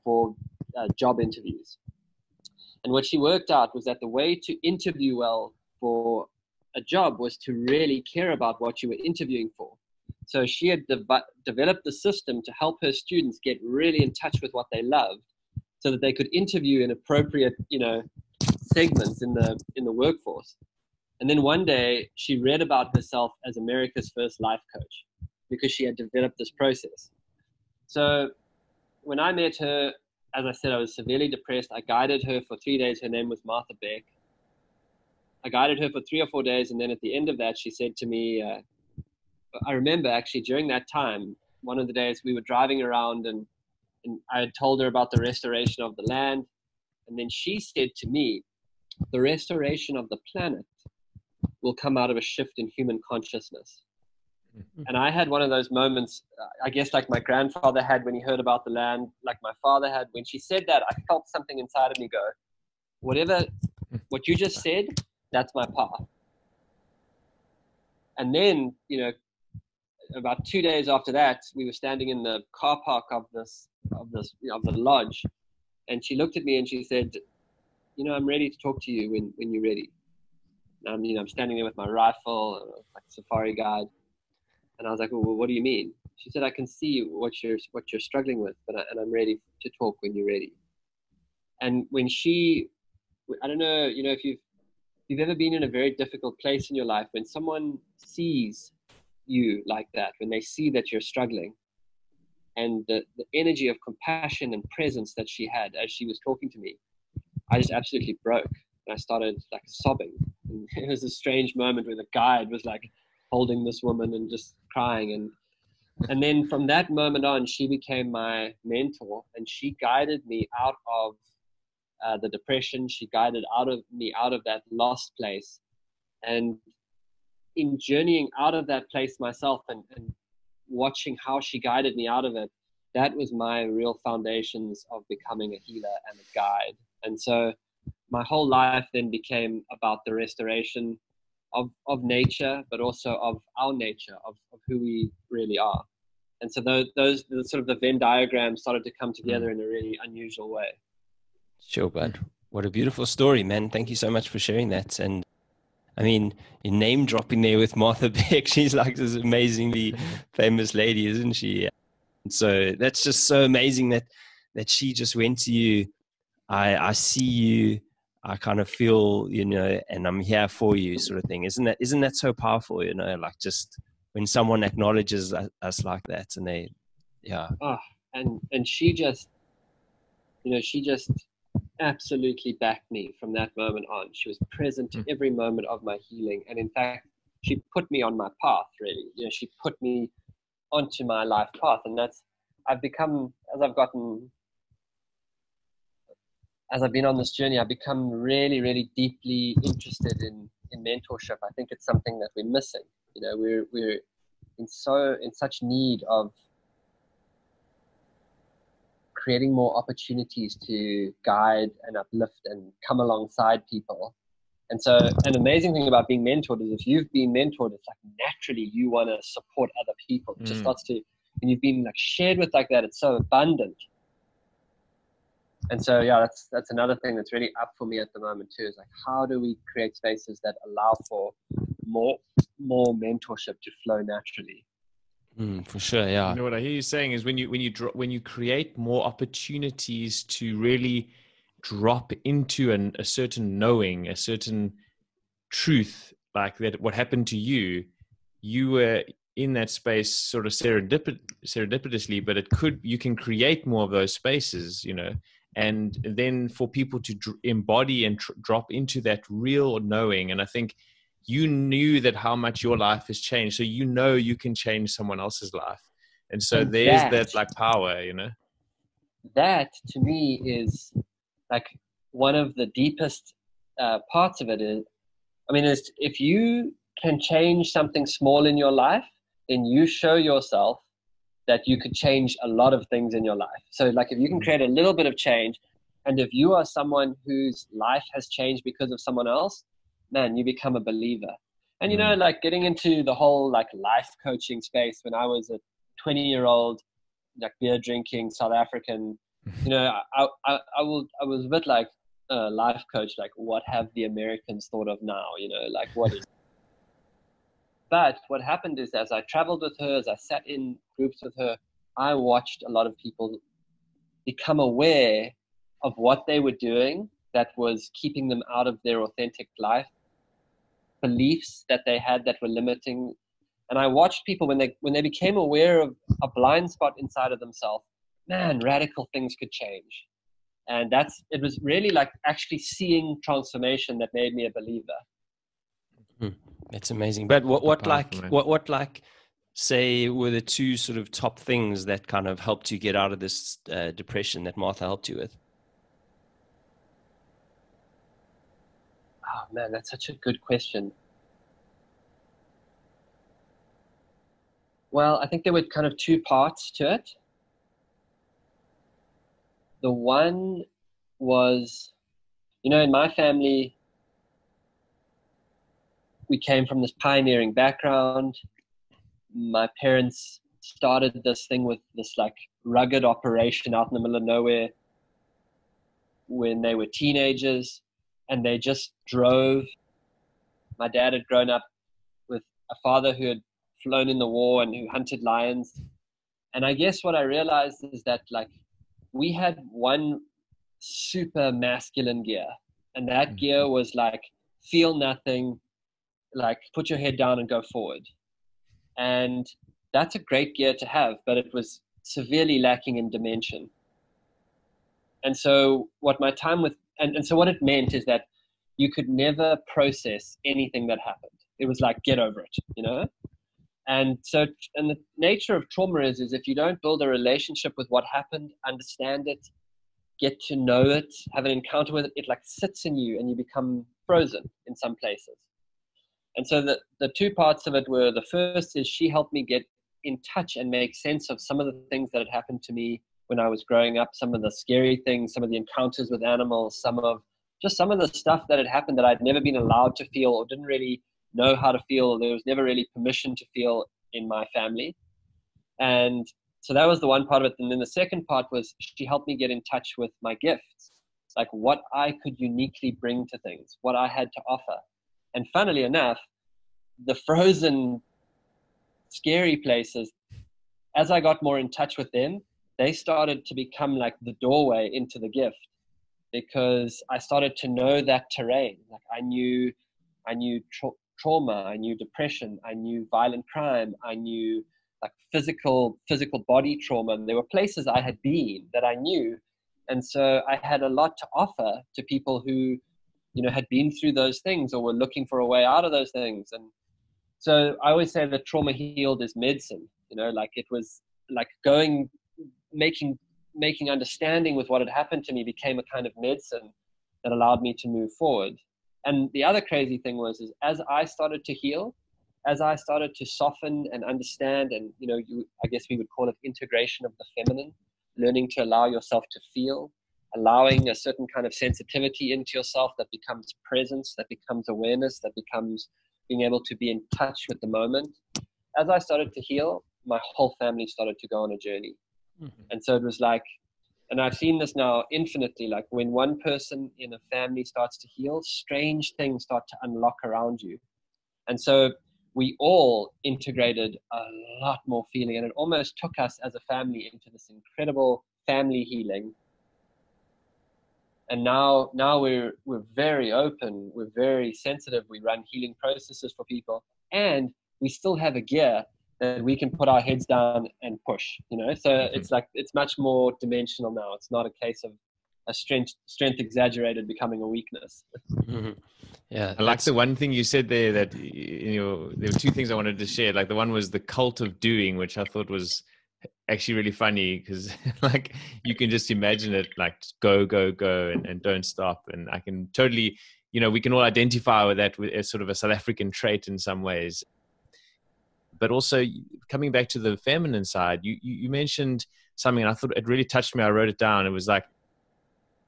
B: for uh, job interviews. And what she worked out was that the way to interview well for a job was to really care about what you were interviewing for. So she had de- developed the system to help her students get really in touch with what they loved so that they could interview in appropriate, you know, segments in the in the workforce. And then one day she read about herself as America's first life coach because she had developed this process. So when I met her, as I said, I was severely depressed. I guided her for three days. Her name was Martha Beck. I guided her for three or four days, and then at the end of that, she said to me, uh, I remember actually during that time, one of the days we were driving around and, and I had told her about the restoration of the land. And then she said to me, the restoration of the planet will come out of a shift in human consciousness. Mm-hmm. And I had one of those moments, I guess, like my grandfather had when he heard about the land, like my father had. When she said that, I felt something inside of me go, whatever, what you just said, that's my path. And then, you know, about two days after that, we were standing in the car park of this, of this, you know, of the lodge. And she looked at me and she said, you know, I'm ready to talk to you when, when you're ready. And I'm, you know, I'm standing there with my rifle, like a safari guide. And I was like, well, what do you mean? She said, I can see what you're, what you're struggling with, but I, and I'm ready to talk when you're ready. And when she, I don't know, you know, if you've, you've ever been in a very difficult place in your life, when someone sees you like that, when they see that you're struggling, and the, the energy of compassion and presence that she had as she was talking to me, I just absolutely broke. And I started like sobbing. And it was a strange moment where the guide was like holding this woman and just crying. And and then from that moment on, she became my mentor, and she guided me out of uh, the depression. She guided out of me out of that lost place, and in journeying out of that place myself and, and watching how she guided me out of it, that was my real foundations of becoming a healer and a guide. And so my whole life then became about the restoration of, of nature, but also of our nature, of, of who we really are. And so those, those the sort of the Venn diagram started to come together mm. in a really unusual way.
C: Sure, bud. What a beautiful story, man. Thank you so much for sharing that. And I mean, your name dropping there with Martha Beck. She's like this amazingly famous lady, isn't she? So that's just so amazing that that she just went to you I, I see you, I kind of feel, you know, and I'm here for you sort of thing. Isn't that, isn't that so powerful, you know, like just when someone acknowledges us like that and they, yeah.
B: Oh, and, and she just, you know, she just absolutely backed me from that moment on. She was present to mm. every moment of my healing. And in fact, she put me on my path, really. You know, she put me onto my life path. And that's, I've become, as I've gotten as I've been on this journey, I've become really, really deeply interested in, in mentorship. I think it's something that we're missing. You know, we're, we're in so, in such need of creating more opportunities to guide and uplift and come alongside people. And so, an amazing thing about being mentored is if you've been mentored, it's like naturally you want to support other people. It just
A: Mm.
B: starts to, and you've been like shared with like that. It's so abundant. And so, yeah, that's that's another thing that's really up for me at the moment too. Is like, how do we create spaces that allow for more more mentorship to flow naturally?
C: Mm, for sure, yeah.
A: You know what I hear you saying is when you when you dro- when you create more opportunities to really drop into an, a certain knowing, a certain truth, like that, what happened to you, you were in that space sort of serendipit- serendipitously, but it could you can create more of those spaces, you know, and then for people to dr- embody and tr- drop into that real knowing, and I think you knew that how much your life has changed so you know you can change someone else's life. And so
B: And
A: there's
B: that-
A: that like power you know?
B: That to me is like one of the deepest uh, parts of it is i mean is if you can change something small in your life then you show yourself that you could change a lot of things in your life so like if you can mm-hmm. create a little bit of change and if you are someone whose life has changed because of someone else man you become a believer and you know mm-hmm. like getting into the whole like life coaching space when i was a 20 year old like beer drinking South African. Mm-hmm. You know, I, I, I will, I was a bit like a life coach, like what have the Americans thought of now? You know, like what is. But what happened is, as I traveled with her, as I sat in groups with her, I watched a lot of people become aware of what they were doing that was keeping them out of their authentic life, beliefs that they had that were limiting and I watched people when they when they became aware of a blind spot inside of themselves, man, radical things could change. And that's it was really like actually seeing transformation that made me a believer. Hmm.
C: That's amazing. But what, what like what what like say were the two sort of top things that kind of helped you get out of this uh, depression that Martha helped you with?
B: Oh man, that's such a good question. Well, I think there were kind of two parts to it. The one was, you know, in my family, we came from this pioneering background. My parents started this thing with this like rugged operation out in the middle of nowhere when they were teenagers and they just drove. My dad had grown up with a father who had flown in the war and who hunted lions. And I guess what I realized is that like we had one super masculine gear, and that mm-hmm. gear was like feel nothing, like put your head down and go forward. And that's a great gear to have, but it was severely lacking in dimension. And so what my time with and, and so what it meant is that you could never process anything that happened. It was like get over it, you know? And so and the nature of trauma is is if you don't build a relationship with what happened, understand it, get to know it, have an encounter with it, it like sits in you and you become frozen in some places. And so the, the two parts of it were the first is she helped me get in touch and make sense of some of the things that had happened to me when I was growing up, some of the scary things, some of the encounters with animals, some of just some of the stuff that had happened that I'd never been allowed to feel or didn't really know how to feel. There was never really permission to feel in my family. And so that was the one part of it. And then the second part was she helped me get in touch with my gifts, like what I could uniquely bring to things, what I had to offer. And funnily enough, the frozen, scary places, as I got more in touch with them, they started to become like the doorway into the gift because I started to know that terrain. Like I knew, I knew tra- trauma, I knew depression, I knew violent crime, I knew like physical physical body trauma. And there were places I had been that I knew, and so I had a lot to offer to people who, you know, had been through those things or were looking for a way out of those things. And so I always say that trauma healed is medicine. You know, like it was like going, making making understanding with what had happened to me became a kind of medicine that allowed me to move forward. And the other crazy thing was, is as I started to heal, as I started to soften and understand, and you know, you, I guess we would call it integration of the feminine, learning to allow yourself to feel, allowing a certain kind of sensitivity into yourself that becomes presence, that becomes awareness, that becomes being able to be in touch with the moment. As I started to heal, my whole family started to go on a journey. Mm-hmm. And so it was like, and I've seen this now infinitely, like when one person in a family starts to heal, strange things start to unlock around you. And so we all integrated a lot more feeling, and it almost took us as a family into this incredible family healing. And now, now we're we're very open, we're very sensitive. We run healing processes for people, and we still have a gear that we can put our heads down and push. You know, so mm-hmm. it's like it's much more dimensional now. It's not a case of a strength strength exaggerated becoming a weakness.
C: Mm-hmm. Yeah,
A: I like the one thing you said there that you know there were two things I wanted to share. Like the one was the cult of doing, which I thought was actually really funny because like you can just imagine it like go go go and, and don't stop and i can totally you know we can all identify with that as sort of a south african trait in some ways. But also coming back to the feminine side you you, you mentioned something and i thought it really touched me i wrote it down. It was like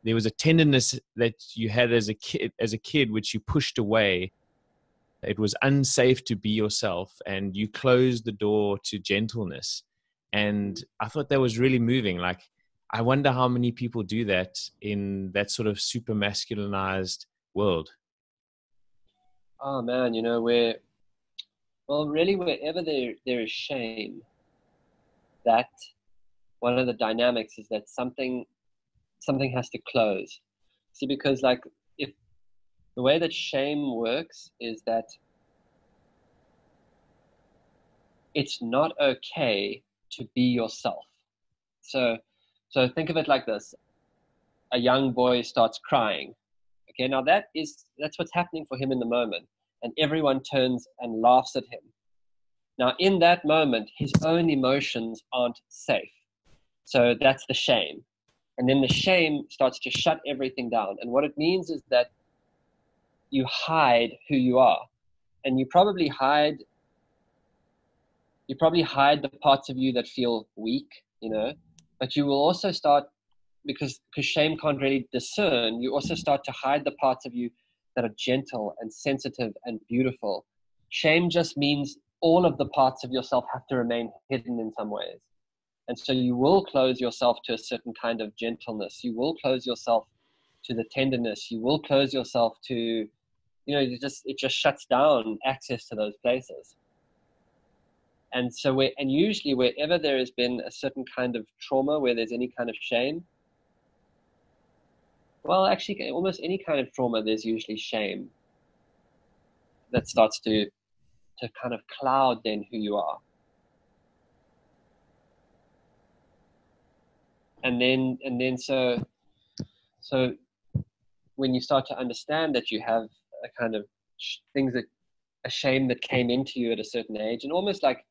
A: there was a tenderness that you had as a kid as a kid which you pushed away. It was unsafe to be yourself and you closed the door to gentleness and i thought that was really moving like i wonder how many people do that in that sort of super masculinized world
B: oh man you know where well really wherever there there is shame that one of the dynamics is that something something has to close. See, because like if the way that shame works is that it's not okay to be yourself. So, so think of it like this: a young boy starts crying. Okay, now that is that's what's happening for him in the moment, and everyone turns and laughs at him. Now, in that moment, his own emotions aren't safe. So that's the shame. And then the shame starts to shut everything down. And what it means is that you hide who you are. And you probably hide you probably hide the parts of you that feel weak, you know, but you will also start because because shame can't really discern, you also start to hide the parts of you that are gentle and sensitive and beautiful. Shame just means all of the parts of yourself have to remain hidden in some ways. And so you will close yourself to a certain kind of gentleness. You will close yourself to the tenderness. You will close yourself to, you know, it just it just shuts down access to those places. And so, we and usually wherever there has been a certain kind of trauma, where there's any kind of shame, well, actually, almost any kind of trauma, there's usually shame that starts to to kind of cloud then who you are. and then and then so so when you start to understand that you have a kind of things that a shame that came into you at a certain age and almost like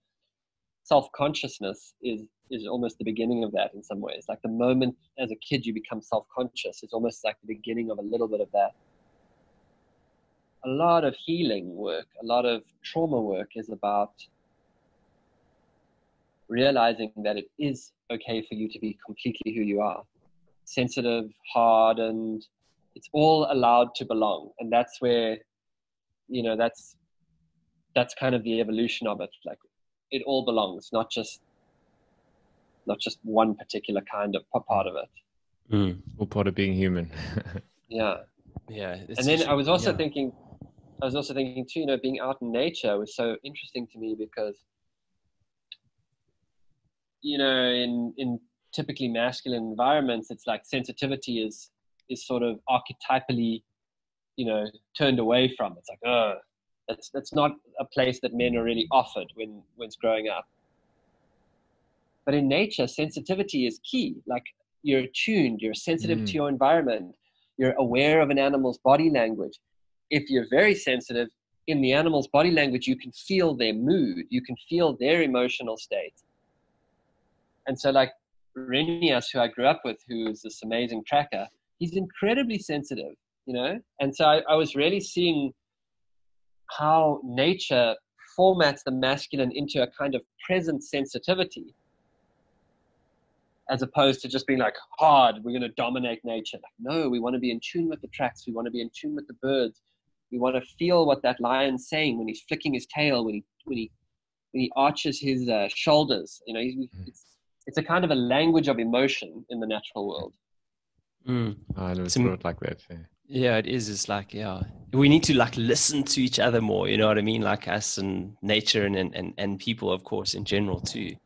B: self-consciousness is is almost the beginning of that in some ways like the moment as a kid you become self-conscious is almost like the beginning of a little bit of that a lot of healing work a lot of trauma work is about realizing that it is okay for you to be completely who you are sensitive, hardened. It's all allowed to belong. And that's where, you know, that's that's kind of the evolution of it. Like it all belongs, not just not just one particular kind of part of it.
A: Mm, all part of being human.
B: yeah.
C: Yeah.
B: And then I was also yeah. thinking I was also thinking too, you know, being out in nature was so interesting to me because you know, in in typically masculine environments, it's like sensitivity is is sort of archetypally, you know, turned away from. It's like, oh, that's that's not a place that men are really offered when when it's growing up. But in nature, sensitivity is key. Like you're attuned, you're sensitive mm. to your environment, you're aware of an animal's body language. If you're very sensitive, in the animal's body language, you can feel their mood, you can feel their emotional state. And so, like Renias, who I grew up with, who is this amazing tracker, he's incredibly sensitive, you know? And so I, I was really seeing how nature formats the masculine into a kind of present sensitivity. as opposed to just being like hard, we're going to dominate nature. Like, no, we want to be in tune with the tracks. We want to be in tune with the birds. We want to feel what that lion's saying when he's flicking his tail, when he when he when he arches his uh, shoulders. You know, hmm. it's it's a kind of a language of emotion in the natural world.
C: Mm.
A: Oh, I never saw it like that. Yeah.
C: Yeah, it is. It's like yeah, we need to like listen to each other more. You know what I mean? Like us and nature and and and people, of course, in general too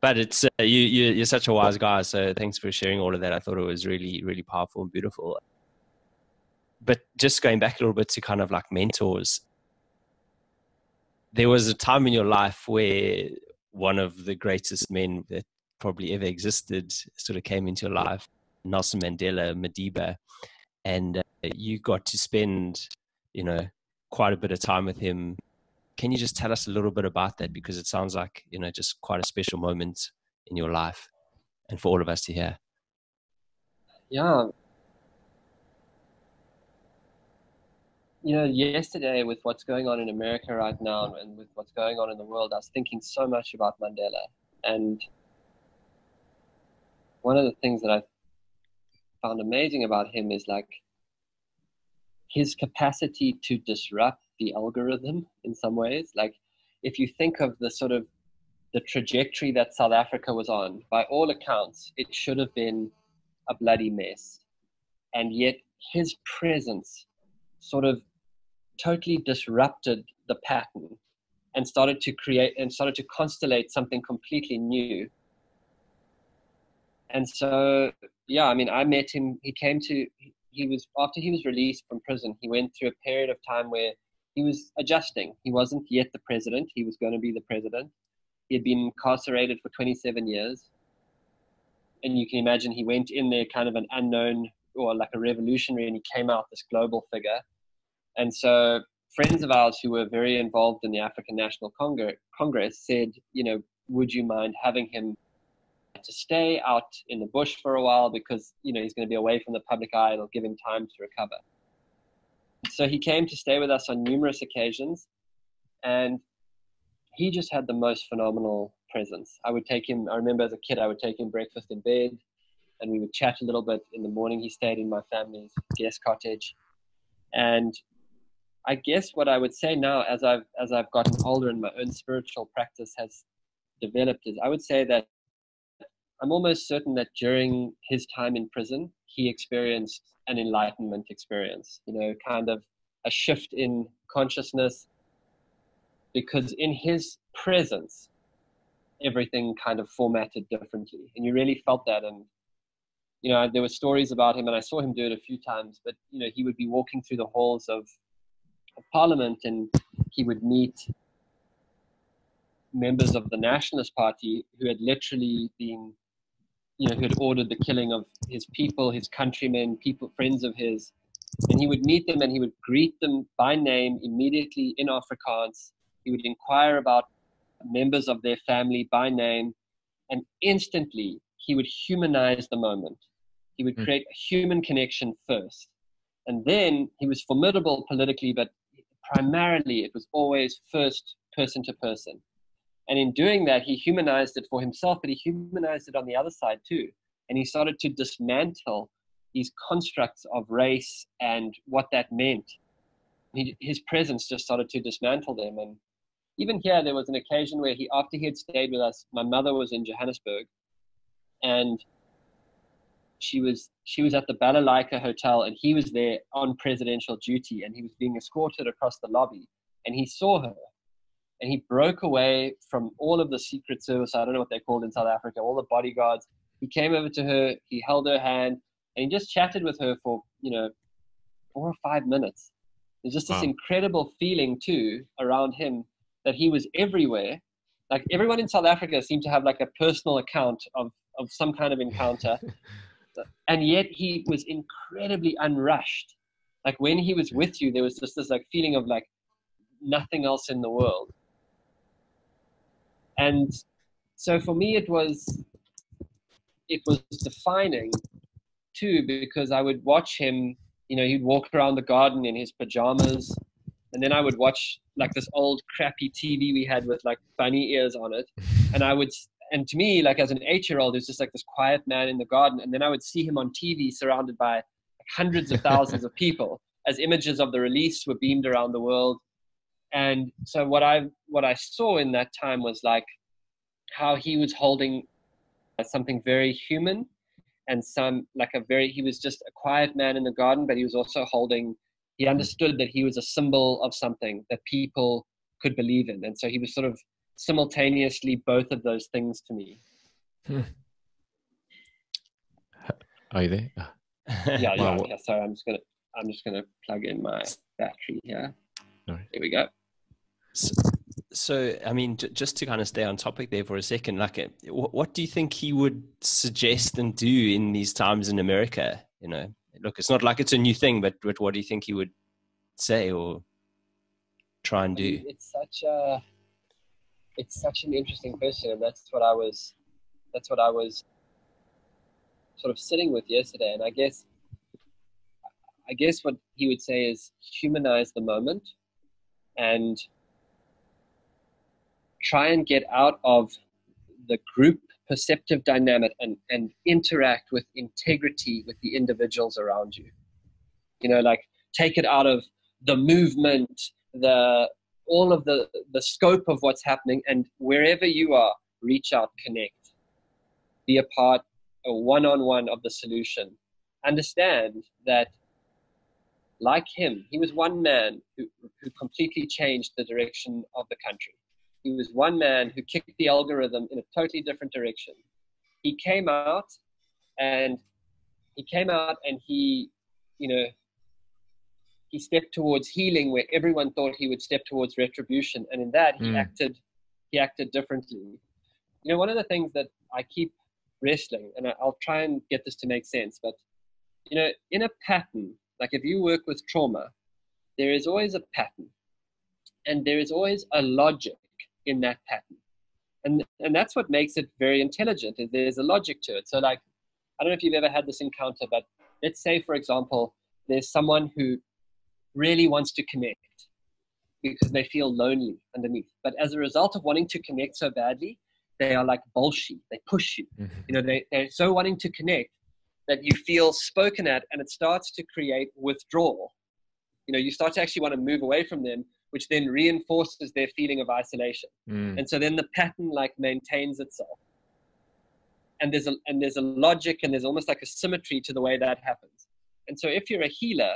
C: but it's uh, you, you you're such a wise guy so thanks for sharing all of that i thought it was really really powerful and beautiful but just going back a little bit to kind of like mentors there was a time in your life where one of the greatest men that probably ever existed sort of came into your life nelson mandela madiba and uh, you got to spend you know quite a bit of time with him can you just tell us a little bit about that? Because it sounds like, you know, just quite a special moment in your life and for all of us to hear.
B: Yeah. You know, yesterday with what's going on in America right now and with what's going on in the world, I was thinking so much about Mandela. And one of the things that I found amazing about him is like his capacity to disrupt the algorithm in some ways. Like if you think of the sort of the trajectory that South Africa was on, by all accounts, it should have been a bloody mess. And yet his presence sort of totally disrupted the pattern and started to create and started to constellate something completely new. And so, yeah, I mean, I met him. He came to, he was, after he was released from prison, he went through a period of time where he was adjusting. He wasn't yet the president. He was going to be the president. He had been incarcerated for 27 years. And you can imagine he went in there kind of an unknown or like a revolutionary and he came out this global figure. And so friends of ours who were very involved in the African National Congress said, you know, would you mind having him to stay out in the bush for a while because, you know, he's going to be away from the public eye. It'll give him time to recover so he came to stay with us on numerous occasions, and he just had the most phenomenal presence. I would take him. I remember as a kid, I would take him breakfast in bed, and we would chat a little bit. In the morning, he stayed in my family's guest cottage, and I guess what I would say now, as I've as I've gotten older and my own spiritual practice has developed, is I would say that I'm almost certain that during his time in prison, he experienced an enlightenment experience, you know, kind of a shift in consciousness, because in his presence, everything kind of formatted differently. And you really felt that. And, you know, there were stories about him, and I saw him do it a few times, but, you know, he would be walking through the halls of, of Parliament and he would meet members of the Nationalist Party who had literally been you know, who had ordered the killing of his people, his countrymen, people, friends of his. And he would meet them and he would greet them by name immediately in Afrikaans. He would inquire about members of their family by name. And instantly, he would humanize the moment. He would hmm. create a human connection first. And then he was formidable politically, but primarily it was always first person to person. And in doing that, he humanized it for himself, but he humanized it on the other side too. And he started to dismantle these constructs of race and what that meant. He, his presence just started to dismantle them. And even here, there was an occasion where he, after he had stayed with us, my mother was in Johannesburg, and she was she was at the Balalaika Hotel, and he was there on presidential duty, and he was being escorted across the lobby, and he saw her, and he broke away from all of the Secret Service. I don't know what they're called in South Africa, all the bodyguards. He came over to her, he held her hand, and he just chatted with her for, you know, four or five minutes. There's just this wow. incredible feeling, too, around him that he was everywhere. Like everyone in South Africa seemed to have like a personal account of, of some kind of encounter. and yet he was incredibly unrushed. Like when he was with you, there was just this like feeling of like nothing else in the world and so for me it was it was defining too because i would watch him you know he'd walk around the garden in his pajamas and then i would watch like this old crappy tv we had with like bunny ears on it and i would and to me, like as an eight-year-old, he was just like this quiet man in the garden, and then I would see him on TV surrounded by hundreds of thousands of people as images of the release were beamed around the world. And so what I what I saw in that time was like how he was holding uh, something very human and some like a very he was just a quiet man in the garden, but he was also holding he mm-hmm. understood that he was a symbol of something that people could believe in. And so he was sort of simultaneously both of those things to me.
A: Hmm. Are you there? Ah.
B: yeah, yeah, yeah. Sorry, I'm just gonna I'm just gonna plug in my battery here. Right. Here we go.
C: So, so, I mean, j- just to kind of stay on topic there for a second, like, uh, what do you think he would suggest and do in these times in America? You know, look, it's not like it's a new thing, but, but what do you think he would say or try and do?
B: It's such a, it's such an interesting question, and that's what I was, that's what I was sort of sitting with yesterday. And I guess, I guess what he would say is humanize the moment, and try and get out of the group perceptive dynamic and, and interact with integrity with the individuals around you. You know, like take it out of the movement, the all of the the scope of what's happening, and wherever you are, reach out, connect, be a part, a one-on-one of the solution. Understand that, like him, he was one man who, who completely changed the direction of the country. He was one man who kicked the algorithm in a totally different direction. He came out and he came out and he, you know, he stepped towards healing where everyone thought he would step towards retribution. And in that he mm. acted he acted differently. You know, one of the things that I keep wrestling, and I'll try and get this to make sense, but you know, in a pattern, like if you work with trauma, there is always a pattern. And there is always a logic in that pattern. And, and that's what makes it very intelligent there's a logic to it. So like, I don't know if you've ever had this encounter, but let's say, for example, there's someone who really wants to connect because they feel lonely underneath. But as a result of wanting to connect so badly, they are like bullshit. They push you. Mm-hmm. You know, they, they're so wanting to connect that you feel spoken at and it starts to create withdrawal. You know, you start to actually want to move away from them which then reinforces their feeling of isolation. Mm. And so then the pattern like maintains itself. And there's a and there's a logic and there's almost like a symmetry to the way that happens. And so if you're a healer,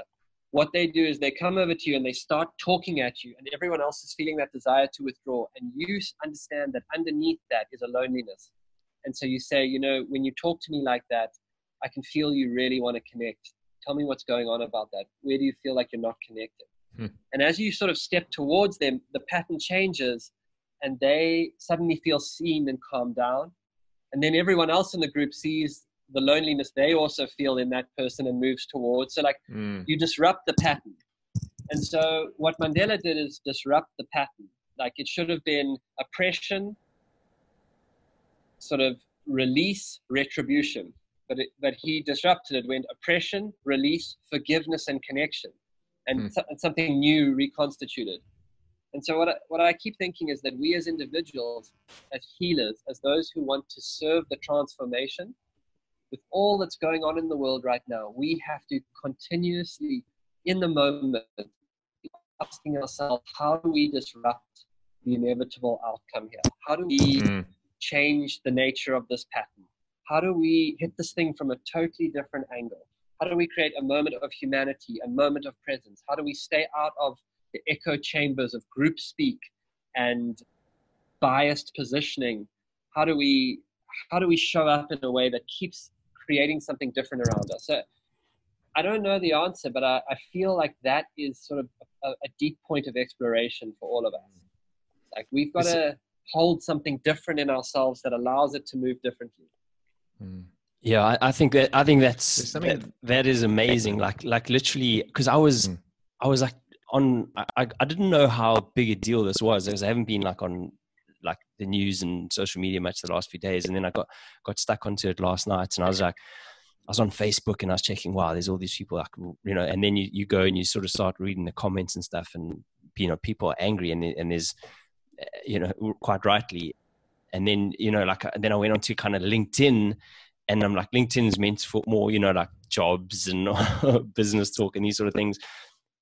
B: what they do is they come over to you and they start talking at you, and everyone else is feeling that desire to withdraw. And you understand that underneath that is a loneliness. And so you say, you know, when you talk to me like that, I can feel you really want to connect. Tell me what's going on about that. Where do you feel like you're not connected? Hmm. And as you sort of step towards them, the pattern changes and they suddenly feel seen and calm down. And then everyone else in the group sees the loneliness they also feel in that person and moves towards. So, like, mm. you disrupt the pattern. And so, what Mandela did is disrupt the pattern. Like, it should have been oppression, sort of release, retribution. But, it, but he disrupted it, went oppression, release, forgiveness, and connection and, mm. so, and something new reconstituted. And so what I, what I keep thinking is that we as individuals, as healers, as those who want to serve the transformation, with all that's going on in the world right now, we have to continuously, in the moment, asking ourselves, how do we disrupt the inevitable outcome here? How do we mm. change the nature of this pattern? How do we hit this thing from a totally different angle? How do we create a moment of humanity, a moment of presence? How do we stay out of the echo chambers of group speak and biased positioning? How do we how do we show up in a way that keeps creating something different around us? So I don't know the answer, but I, I feel like that is sort of a, a, deep point of exploration for all of us. Like we've got to hold something different in ourselves that allows it to move differently.
C: Mm. Yeah, I, I, think that I think that's that, that is amazing. Like like literally, because I was mm. I was like on I, I didn't know how big a deal this was because I haven't been like on like the news and social media much the last few days, and then I got got stuck onto it last night, and I was like. I was on Facebook and I was checking, wow, there's all these people, like, you know, and then you, you go and you sort of start reading the comments and stuff, and you know, people are angry, and and there's, you know, quite rightly, and then you know like then I went on to kind of LinkedIn and I'm like LinkedIn's meant for more you know like jobs and business talk and these sort of things.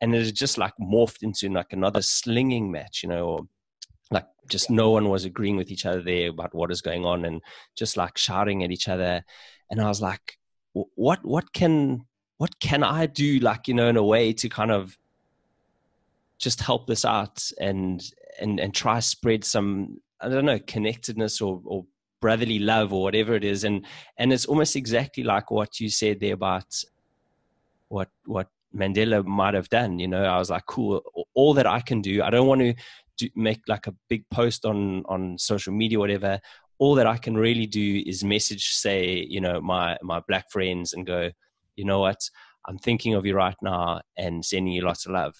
C: And it's just like morphed into like another slinging match you know or like just no one was agreeing with each other there about what is going on and just like shouting at each other. And i was like what what can what can i do like you know in a way to kind of just help this out and and and try spread some i don't know connectedness or or brotherly love or whatever it is and and it's almost exactly like what you said there about what what Mandela might have done. You know, I was like, cool. All that I can do, I don't want to do, make like a big post on on social media, whatever. All that I can really do is message, say, you know, my my black friends, and go, you know what, I'm thinking of you right now, and sending you lots of love.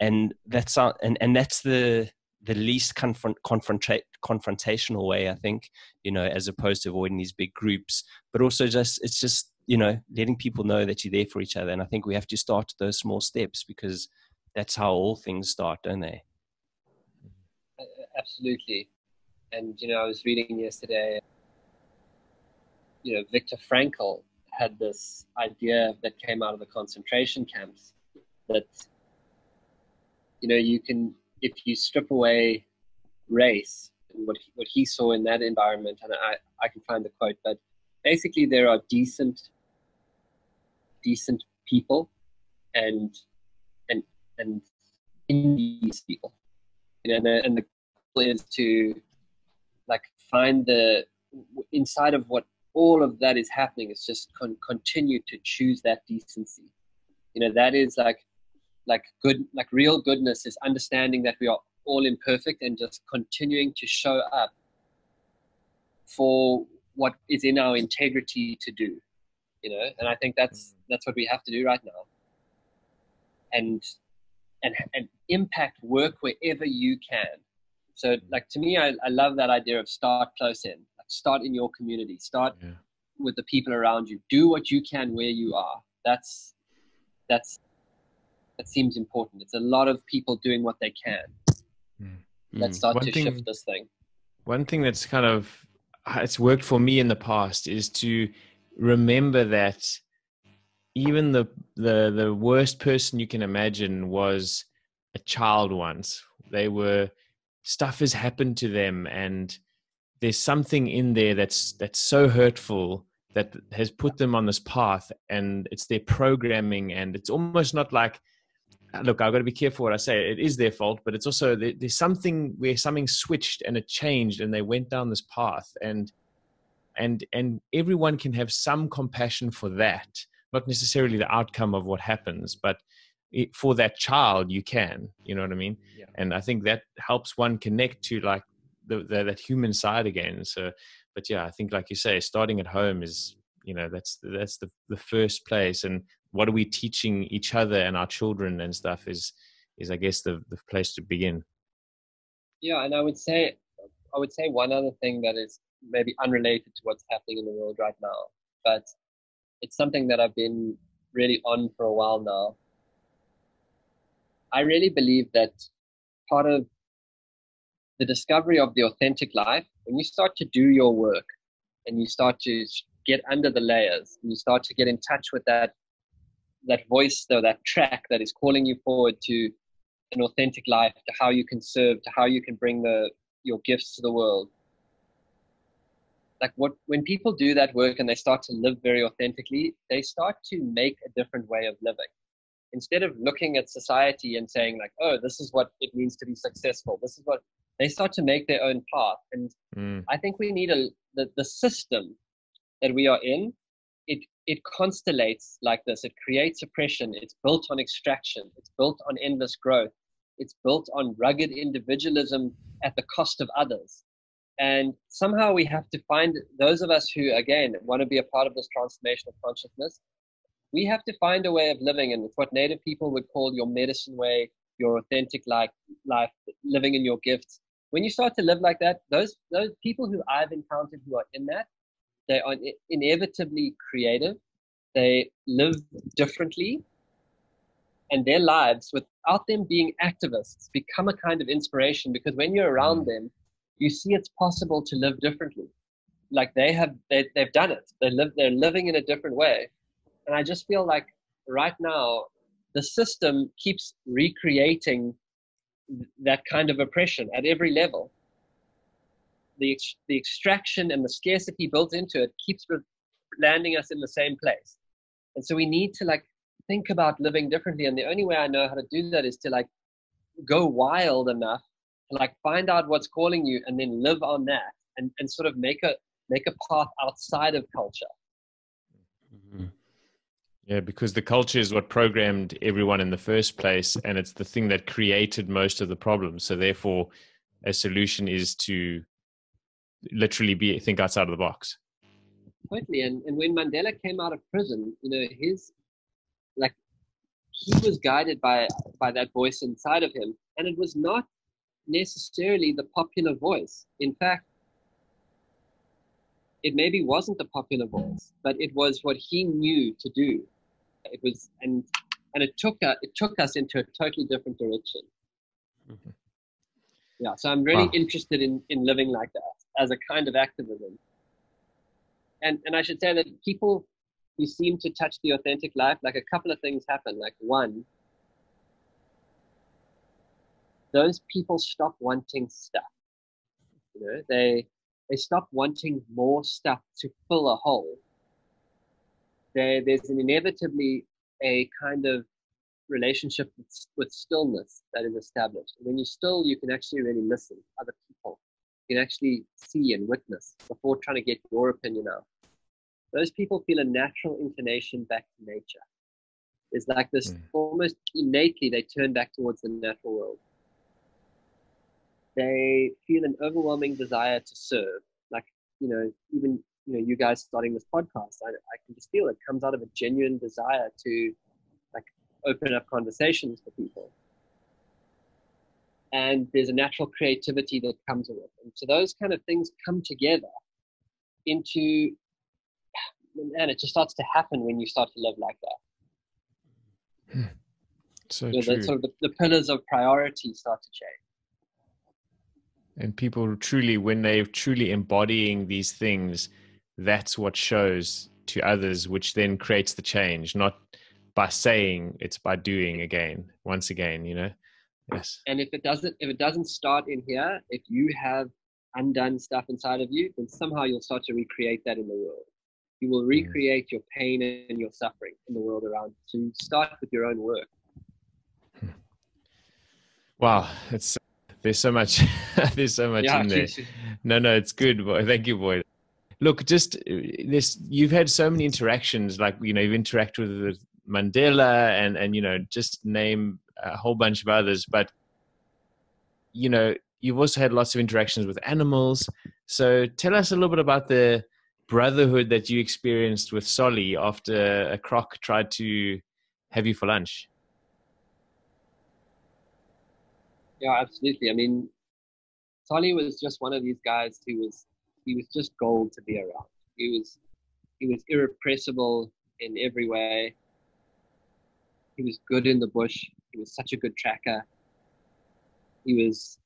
C: And that's uh, and and that's the the least confront, confronta- confrontational way, I think, you know, as opposed to avoiding these big groups. But also, just it's just you know letting people know that you're there for each other. And i think we have to start those small steps because that's how all things start don't they?
B: Absolutely. And you know i was reading yesterday you know viktor frankl had this idea that came out of the concentration camps that you know you can if you strip away race and what he, what he saw in that environment and i i can find the quote but basically there are decent decent people and and and these people. You know and the, and the goal is to like find the inside of what all of that is happening is just con- continue to choose that decency. You know that is like like good like real goodness is understanding that we are all imperfect and just continuing to show up for what is in our integrity to do you know? And i think that's mm. that's what we have to do right now. And and and impact work wherever you can. So like to me i, I love that idea of start close in like start in your community start yeah. with the people around you. Do what you can where you are. That's that's that seems important. It's a lot of people doing what they can mm. let's start one to thing, shift this thing.
A: one thing that's kind of it's worked for me in the past is to remember that even the the the worst person you can imagine was a child once. They were stuff has happened to them and there's something in there that's that's so hurtful that has put them on this path and it's their programming and it's almost not like look i've got to be careful what i say. It is their fault but it's also there's something where something switched and it changed and they went down this path. And and and everyone can have some compassion for that not necessarily the outcome of what happens but it, for that child you can you know what i mean? Yeah. and i think that helps one connect to like the, the, that human side again. So but yeah i think like you say starting at home is you know that's that's the, the first place. And what are we teaching each other and our children and stuff is is i guess the, the place to begin
B: yeah and i would say i would say one other thing that is maybe unrelated to what's happening in the world right now, but it's something that I've been really on for a while now. I really believe that part of the discovery of the authentic life, when you start to do your work and you start to get under the layers and you start to get in touch with that that voice though that track that is calling you forward to an authentic life, to how you can serve, to how you can bring the your gifts to the world, like what when people do that work and they start to live very authentically they start to make a different way of living. Instead of looking at society and saying like oh this is what it means to be successful this is what they start to make their own path. And mm. i think we need a the, the system that we are in it constellates like this it creates oppression it's built on extraction it's built on endless growth it's built on rugged individualism at the cost of others and somehow we have to find those of us who, again, want to be a part of this transformation of consciousness. We have to find a way of living, and it's what Native people would call your medicine way, your authentic life, life, living in your gifts. When you start to live like that, those those people who I've encountered who are in that, they are inevitably creative. They live differently, and their lives, without them being activists, become a kind of inspiration. Because when you're around them, you see it's possible to live differently. Like they have, they, they've done it. They live, they're living in a different way. And I just feel like right now, the system keeps recreating that kind of oppression at every level. The, the extraction and the scarcity built into it keeps landing us in the same place. And so we need to like think about living differently. And the only way I know how to do that is to like go wild enough to like find out what's calling you and then live on that and, and sort of make a make a path outside of culture.
A: Mm-hmm. Yeah, because the culture is what programmed everyone in the first place, and it's the thing that created most of the problems. So therefore, a solution is to literally be think outside of the box.
B: Totally. And and when Mandela came out of prison, you know, his like he was guided by by that voice inside of him, and it was not necessarily the popular voice. In fact, it maybe wasn't the popular voice, but it was what he knew to do. It was, and and it took us, it took us into a totally different direction. Mm-hmm. Yeah, so I'm really wow. interested in in living like that as a kind of activism. And and I should say that people who seem to touch the authentic life, like a couple of things happen. Like one, those people stop wanting stuff. You know, they they stop wanting more stuff to fill a hole. There, there's an inevitably a kind of relationship with, with stillness that is established. When you're still, you can actually really listen other people. You can actually see and witness before trying to get your opinion out. Those people feel a natural inclination back to nature. It's like this mm. almost innately they turn back towards the natural world they feel an overwhelming desire to serve. Like, you know, even, you know, you guys starting this podcast, I, I can just feel it comes out of a genuine desire to like open up conversations for people. And there's a natural creativity that comes with it. And so those kind of things come together into, and it just starts to happen when you start to live like that.
A: Hmm. So
B: you know, sort of the, the pillars of priority start to change
A: and people truly when they're truly embodying these things that's what shows to others which then creates the change not by saying it's by doing again once again you know yes
B: and if it doesn't if it doesn't start in here if you have undone stuff inside of you then somehow you'll start to recreate that in the world you will mm. recreate mm. your pain and your suffering in the world around you. so you start with your own work
A: hmm. wow it's there's so much. there's so much yeah, in there. No, no, it's good. Boy. Thank you, Boyd. Look, just uh, this. You've had so many interactions. Like you know, you've interacted with Mandela, and and you know, just name a whole bunch of others. But you know, you've also had lots of interactions with animals. So tell us a little bit about the brotherhood that you experienced with Solly after a croc tried to have you for lunch.
B: Yeah, absolutely. I mean, Solly was just one of these guys who was he was just gold to be around. He was he was irrepressible in every way. He was good in the bush. He was such a good tracker. He was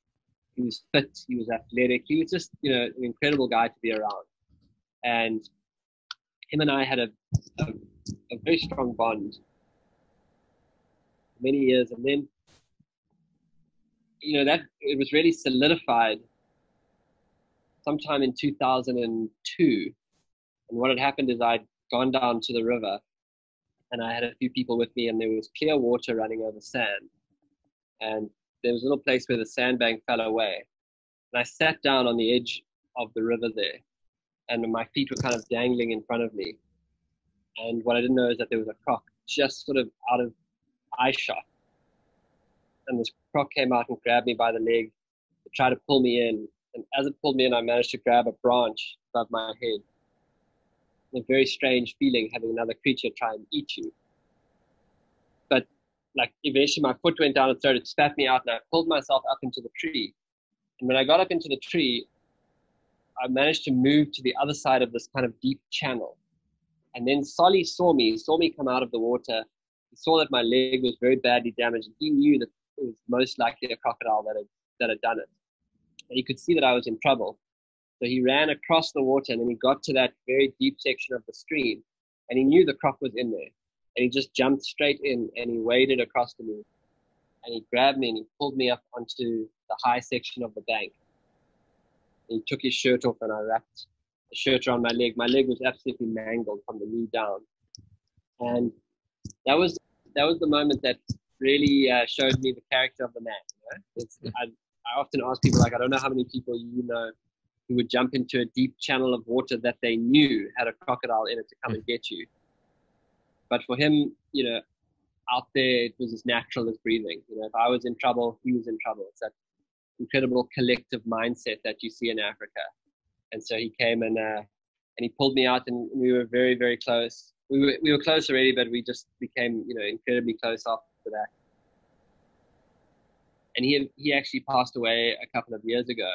B: he was fit. He was athletic. He was just you know an incredible guy to be around. And him and I had a a, a very strong bond many years. And then you know that it was really solidified sometime in 2002 and what had happened is i'd gone down to the river and i had a few people with me and there was clear water running over sand and there was a little place where the sandbank fell away and i sat down on the edge of the river there and my feet were kind of dangling in front of me and what i didn't know is that there was a croc just sort of out of eye shot and this croc came out and grabbed me by the leg to try to pull me in. And as it pulled me in, I managed to grab a branch above my head. A very strange feeling having another creature try and eat you. But like eventually my foot went down and started spat me out and I pulled myself up into the tree. And when I got up into the tree, I managed to move to the other side of this kind of deep channel. And then Solly saw me, saw me come out of the water. He saw that my leg was very badly damaged and he knew that it was most likely a crocodile that had that had done it. and he could see that I was in trouble. So he ran across the water and then he got to that very deep section of the stream and he knew the croc was in there. And he just jumped straight in and he waded across to me and he grabbed me and he pulled me up onto the high section of the bank. He took his shirt off and I wrapped the shirt around my leg. My leg was absolutely mangled from the knee down. And that was that was the moment that really uh, showed me the character of the man. You know? I, I often ask people like, I don't know how many people you know who would jump into a deep channel of water that they knew had a crocodile in it to come and get you. But for him, you know, out there, it was as natural as breathing. You know, if I was in trouble, he was in trouble. It's that incredible collective mindset that you see in Africa. And so he came and uh, and he pulled me out, and we were very, very close. We were we were close already, but we just became, you know, incredibly close after that. And he he actually passed away a couple of years ago,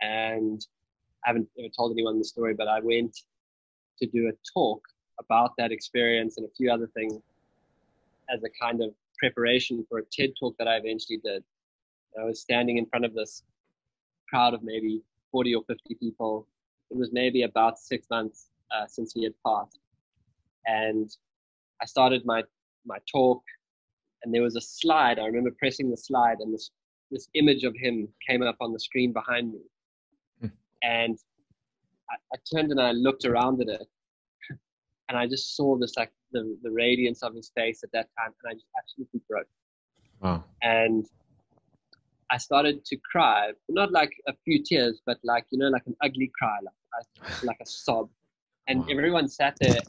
B: and I haven't ever told anyone the story, but I went to do a talk about that experience and a few other things as a kind of preparation for a TED talk that I eventually did. I was standing in front of this crowd of maybe 40 or 50 people. It was maybe about six months uh, since he had passed. And I started my, my talk, and there was a slide. I remember pressing the slide, and this, this image of him came up on the screen behind me. And I, I turned and I looked around at it, and I just saw this like the, the radiance of his face at that time, and I just absolutely broke.
A: Wow.
B: And I started to cry, not like a few tears, but like you know, like an ugly cry, like like a sob. And wow. everyone sat there,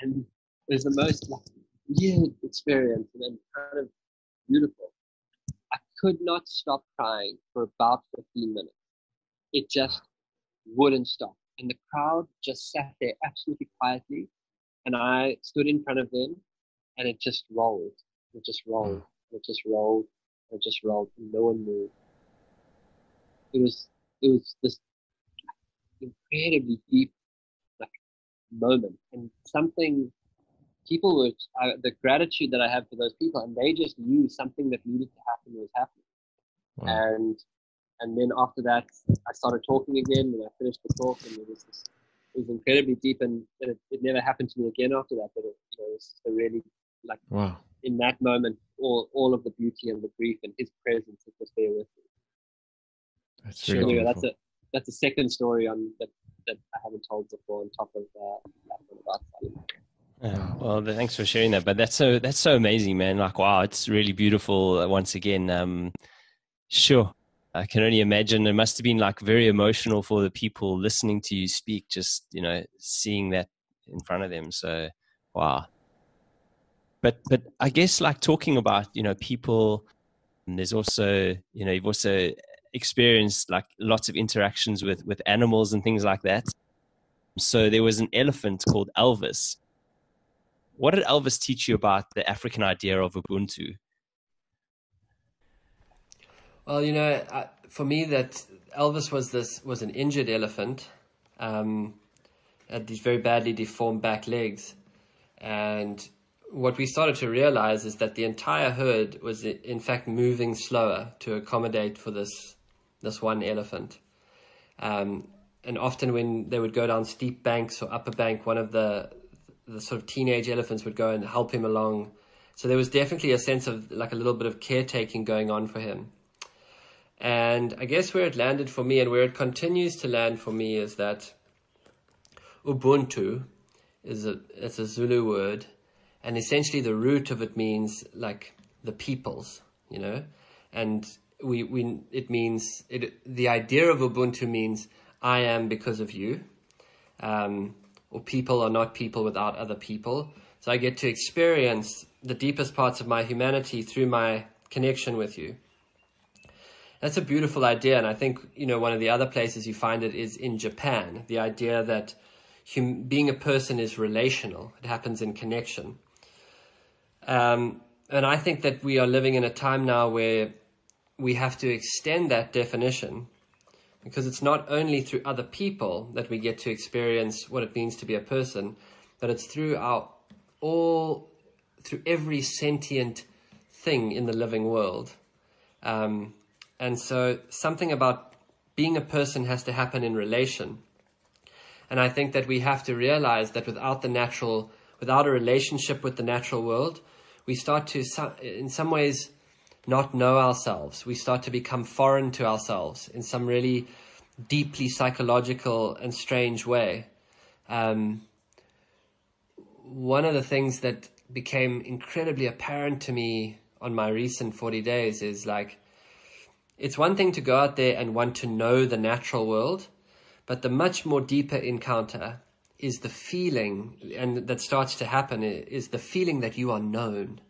B: and it was the most like weird experience, and kind of beautiful. I could not stop crying for about 15 minutes. It just wouldn't stop, and the crowd just sat there absolutely quietly and I stood in front of them, and it just rolled. It just rolled. Mm. It just rolled. It just rolled. And no one moved. It was it was this incredibly deep like moment, and something people were uh, the gratitude that I have for those people, and they just knew something that needed to happen was happening. Wow. And and then after that, I started talking again, and I finished the talk, and there was this it was incredibly deep, and, and it, it, never happened to me again after that. But it, you know, it was a really like
A: wow.
B: in that moment, all all of the beauty and the grief and his presence was there with me.
A: That's really anyway,
B: that's a that's a second story on that that I haven't told before on top of uh, that one about
C: Yeah, well, thanks for sharing that. But that's so that's so amazing, man. Like, wow, it's really beautiful. Uh, once again, um, sure. I can only imagine it must have been like very emotional for the people listening to you speak, just, you know, seeing that in front of them. So, wow. But, but I guess like talking about, you know, people, and there's also, you know, you've also experienced like lots of interactions with, with animals and things like that. So there was an elephant called Elvis. What did Elvis teach you about the African idea of Ubuntu?
D: Well, you know, uh, for me, that Elvis was this was an injured elephant, um, had these very badly deformed back legs, and what we started to realize is that the entire herd was in fact moving slower to accommodate for this this one elephant. Um, and often when they would go down steep banks or upper bank, one of the the sort of teenage elephants would go and help him along. So there was definitely a sense of like a little bit of caretaking going on for him. And I guess where it landed for me and where it continues to land for me is that Ubuntu is a it's a Zulu word, and essentially the root of it means like the peoples, you know, and we we it means it the idea of Ubuntu means I am because of you, um, or people are not people without other people. So I get to experience the deepest parts of my humanity through my connection with you. That's a beautiful idea, and I think you know one of the other places you find it is in Japan. The idea that hum- being a person is relational; it happens in connection. Um, and I think that we are living in a time now where we have to extend that definition because it's not only through other people that we get to experience what it means to be a person, but it's through our all through every sentient thing in the living world. Um, and so something about
B: being a person has to happen in relation. And I think that we have to realize that without the natural, without a relationship with the natural world, we start to, in some ways, not know ourselves. We start to become foreign to ourselves in some really deeply psychological and strange way. Um, one of the things that became incredibly apparent to me on my recent 40 days is like, it's one thing to go out there and want to know the natural world, but the much more deeper encounter is the feeling, and that starts to happen, is the feeling that you are known.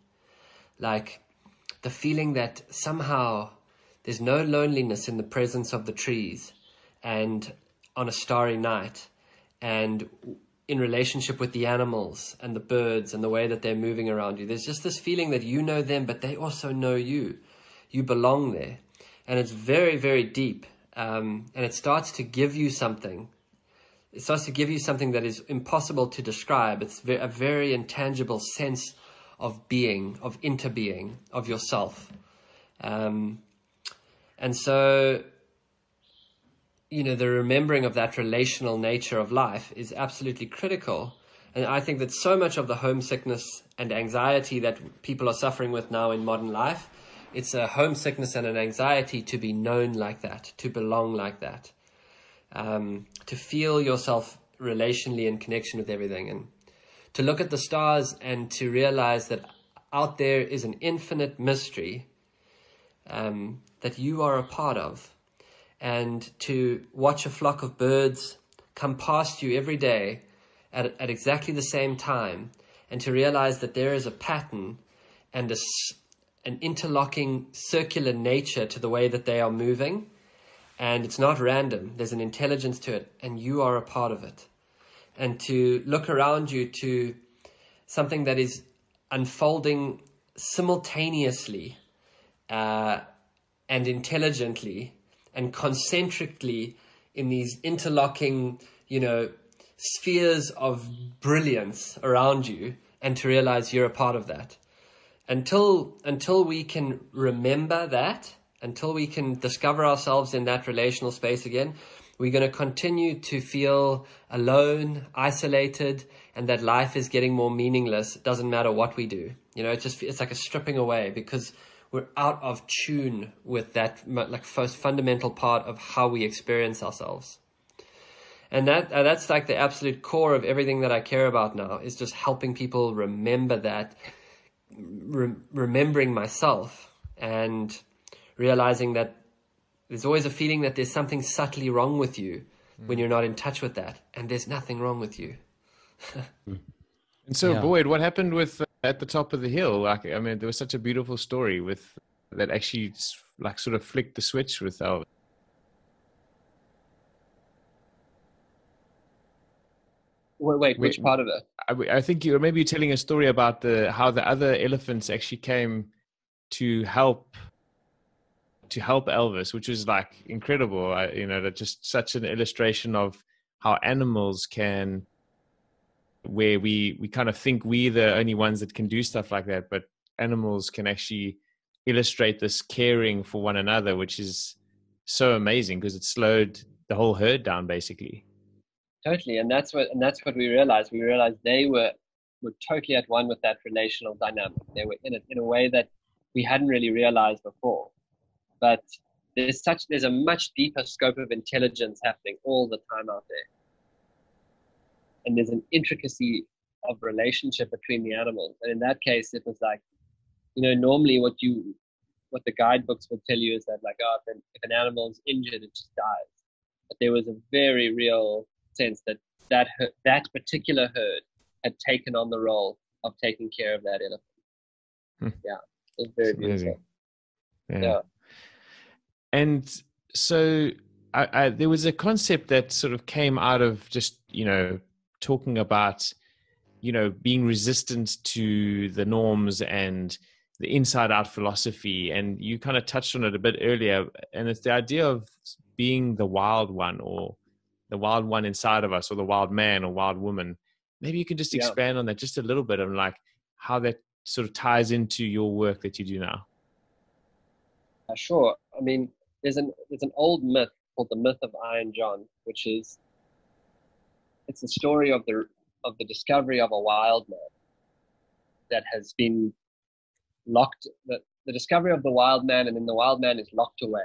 B: Like the feeling that somehow there's no loneliness in the presence of the trees and on a starry night and in relationship with the animals and the birds and the way that they're moving around you. There's just this feeling that you know them, but they also know you. You belong there. And it's very, very deep. Um, and it starts to give you something. It starts to give you something that is impossible to describe. It's a very intangible sense of being, of interbeing, of yourself. Um, and so you know, the remembering of that relational nature of life is absolutely critical. And I think that so much of the homesickness and anxiety that people are suffering with now in modern life, it's a homesickness and an anxiety to be known like that, to belong like that, um, to feel yourself relationally in connection with everything, and to look at the stars and to realize that out there is an infinite mystery um, that you are a part of. And to watch a flock of birds come past you every day at, at exactly the same time and to realize that there is a pattern and a, an interlocking circular nature to the way that they are moving and it's not random there's an intelligence to it and you are a part of it and to look around you to something that is unfolding simultaneously uh, and intelligently and concentrically in these interlocking, you know, spheres of brilliance around you and to realize you're a part of that. Until, until we can remember that, until we can discover ourselves in that relational space again, we're going to continue to feel alone, isolated, and that life is getting more meaningless. It doesn't matter what we do. You know, it's just, it's like a stripping away because we're out of tune with that like first fundamental part of how we experience ourselves and that uh, that's like the absolute core of everything that i care about now is just helping people remember that re- remembering myself and realizing that there's always a feeling that there's something subtly wrong with you mm. when you're not in touch with that and there's nothing wrong with you
A: and so yeah. boyd what happened with uh, at the top of the hill. Like, I mean, there was such a beautiful story with that actually like sort of flicked the switch with our.
E: Wait, wait which part of it?
A: I, I think you were maybe telling a story about the how the other elephants actually came to help to help Elvis, which was like incredible. I, you know, that just such an illustration of how animals can where we we kind of think we're the only ones that can do stuff like that but animals can actually illustrate this caring for one another which is so amazing because it slowed the whole herd down basically
E: totally and that's what and that's what we realized we realized they were were totally at one with that relational dynamic they were in it in a way that we hadn't really realized before but there's such there's a much deeper scope of intelligence happening all the time out there and there's an intricacy of relationship between the animals. And in that case, it was like, you know, normally what you, what the guidebooks would tell you is that like, oh, if an, if an animal is injured, it just dies. But there was a very real sense that that that particular herd had taken on the role of taking care of that elephant. Hmm. Yeah, it was very beautiful.
A: Yeah. yeah. And so I, I, there was a concept that sort of came out of just you know talking about you know being resistant to the norms and the inside out philosophy and you kind of touched on it a bit earlier and it's the idea of being the wild one or the wild one inside of us or the wild man or wild woman. Maybe you can just expand yeah. on that just a little bit and like how that sort of ties into your work that you do now.
E: Uh, sure. I mean there's an there's an old myth
B: called The Myth of Iron John, which is it's the story of the of the discovery of a wild man that has been locked the, the discovery of the wild man and then the wild man is locked away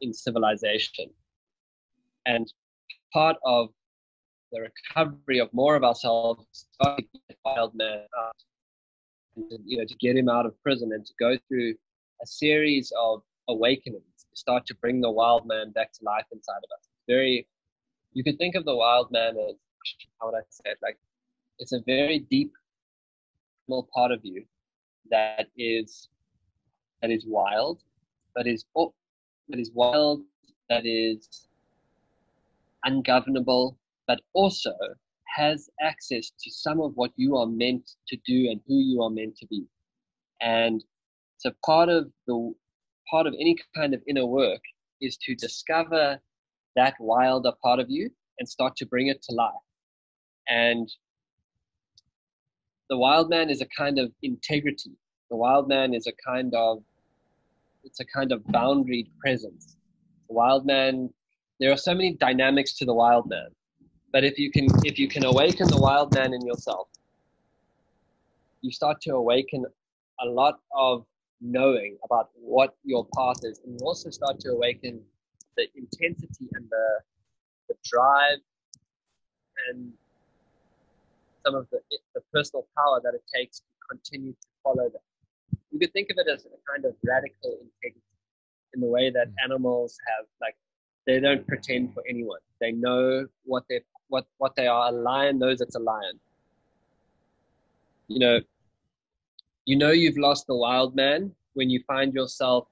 B: in civilization and part of the recovery of more of ourselves wild man to, you know to get him out of prison and to go through a series of awakenings to start to bring the wild man back to life inside of us very you could think of the wild man as how would I say it? Like it's a very deep small part of you that is that is wild, that is oh, that is wild, that is ungovernable, but also has access to some of what you are meant to do and who you are meant to be. And so part of the part of any kind of inner work is to discover that wilder part of you and start to bring it to life. And the wild man is a kind of integrity. The wild man is a kind of it's a kind of boundaried presence. The wild man there are so many dynamics to the wild man. But if you can if you can awaken the wild man in yourself, you start to awaken a lot of knowing about what your path is. And you also start to awaken the intensity and the the drive and some of the, the personal power that it takes to continue to follow that. You could think of it as a kind of radical integrity in the way that mm. animals have, like, they don't pretend for anyone. They know what they what what they are. A lion knows it's a lion. You know, you know you've lost the wild man when you find yourself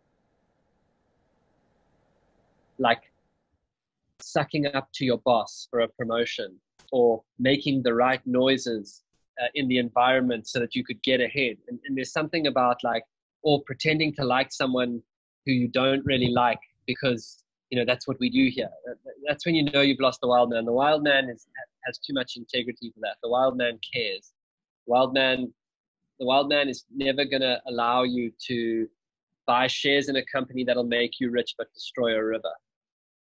B: like sucking up to your boss for a promotion or making the right noises uh, in the environment so that you could get ahead. And, and there's something about like, or pretending to like someone who you don't really like because you know that's what we do here. That's when you know you've lost the wild man. The wild man is, has too much integrity for that. The wild man cares. Wild man, the wild man is never gonna allow you to buy shares in a company that'll make you rich but destroy a river.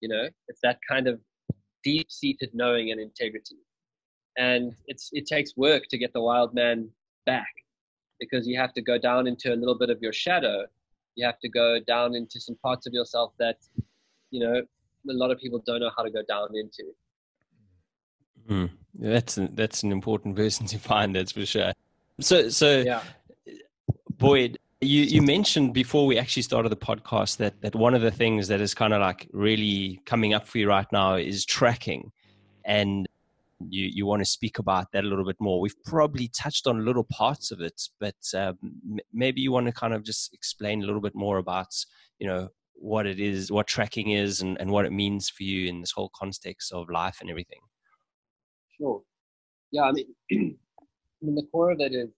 B: You know, it's that kind of deep-seated knowing and integrity. And it's it takes work to get the wild man back because you have to go down into a little bit of your shadow. You have to go down into some parts of yourself that, you know, a lot of people don't know how to go down into.
C: Mm, that's an, that's an important person to find. That's for sure. So so, yeah. Boyd, you you mentioned before we actually started the podcast that that one of the things that is kind of like really coming up for you right now is tracking, and you you want to speak about that a little bit more. We've probably touched on little parts of it, but um, maybe you want to kind of just explain a little bit more about you know what it is, what tracking is, and, and what it means for you in this whole context of life and everything.
B: Sure. Yeah, I mean, I mean the core of it is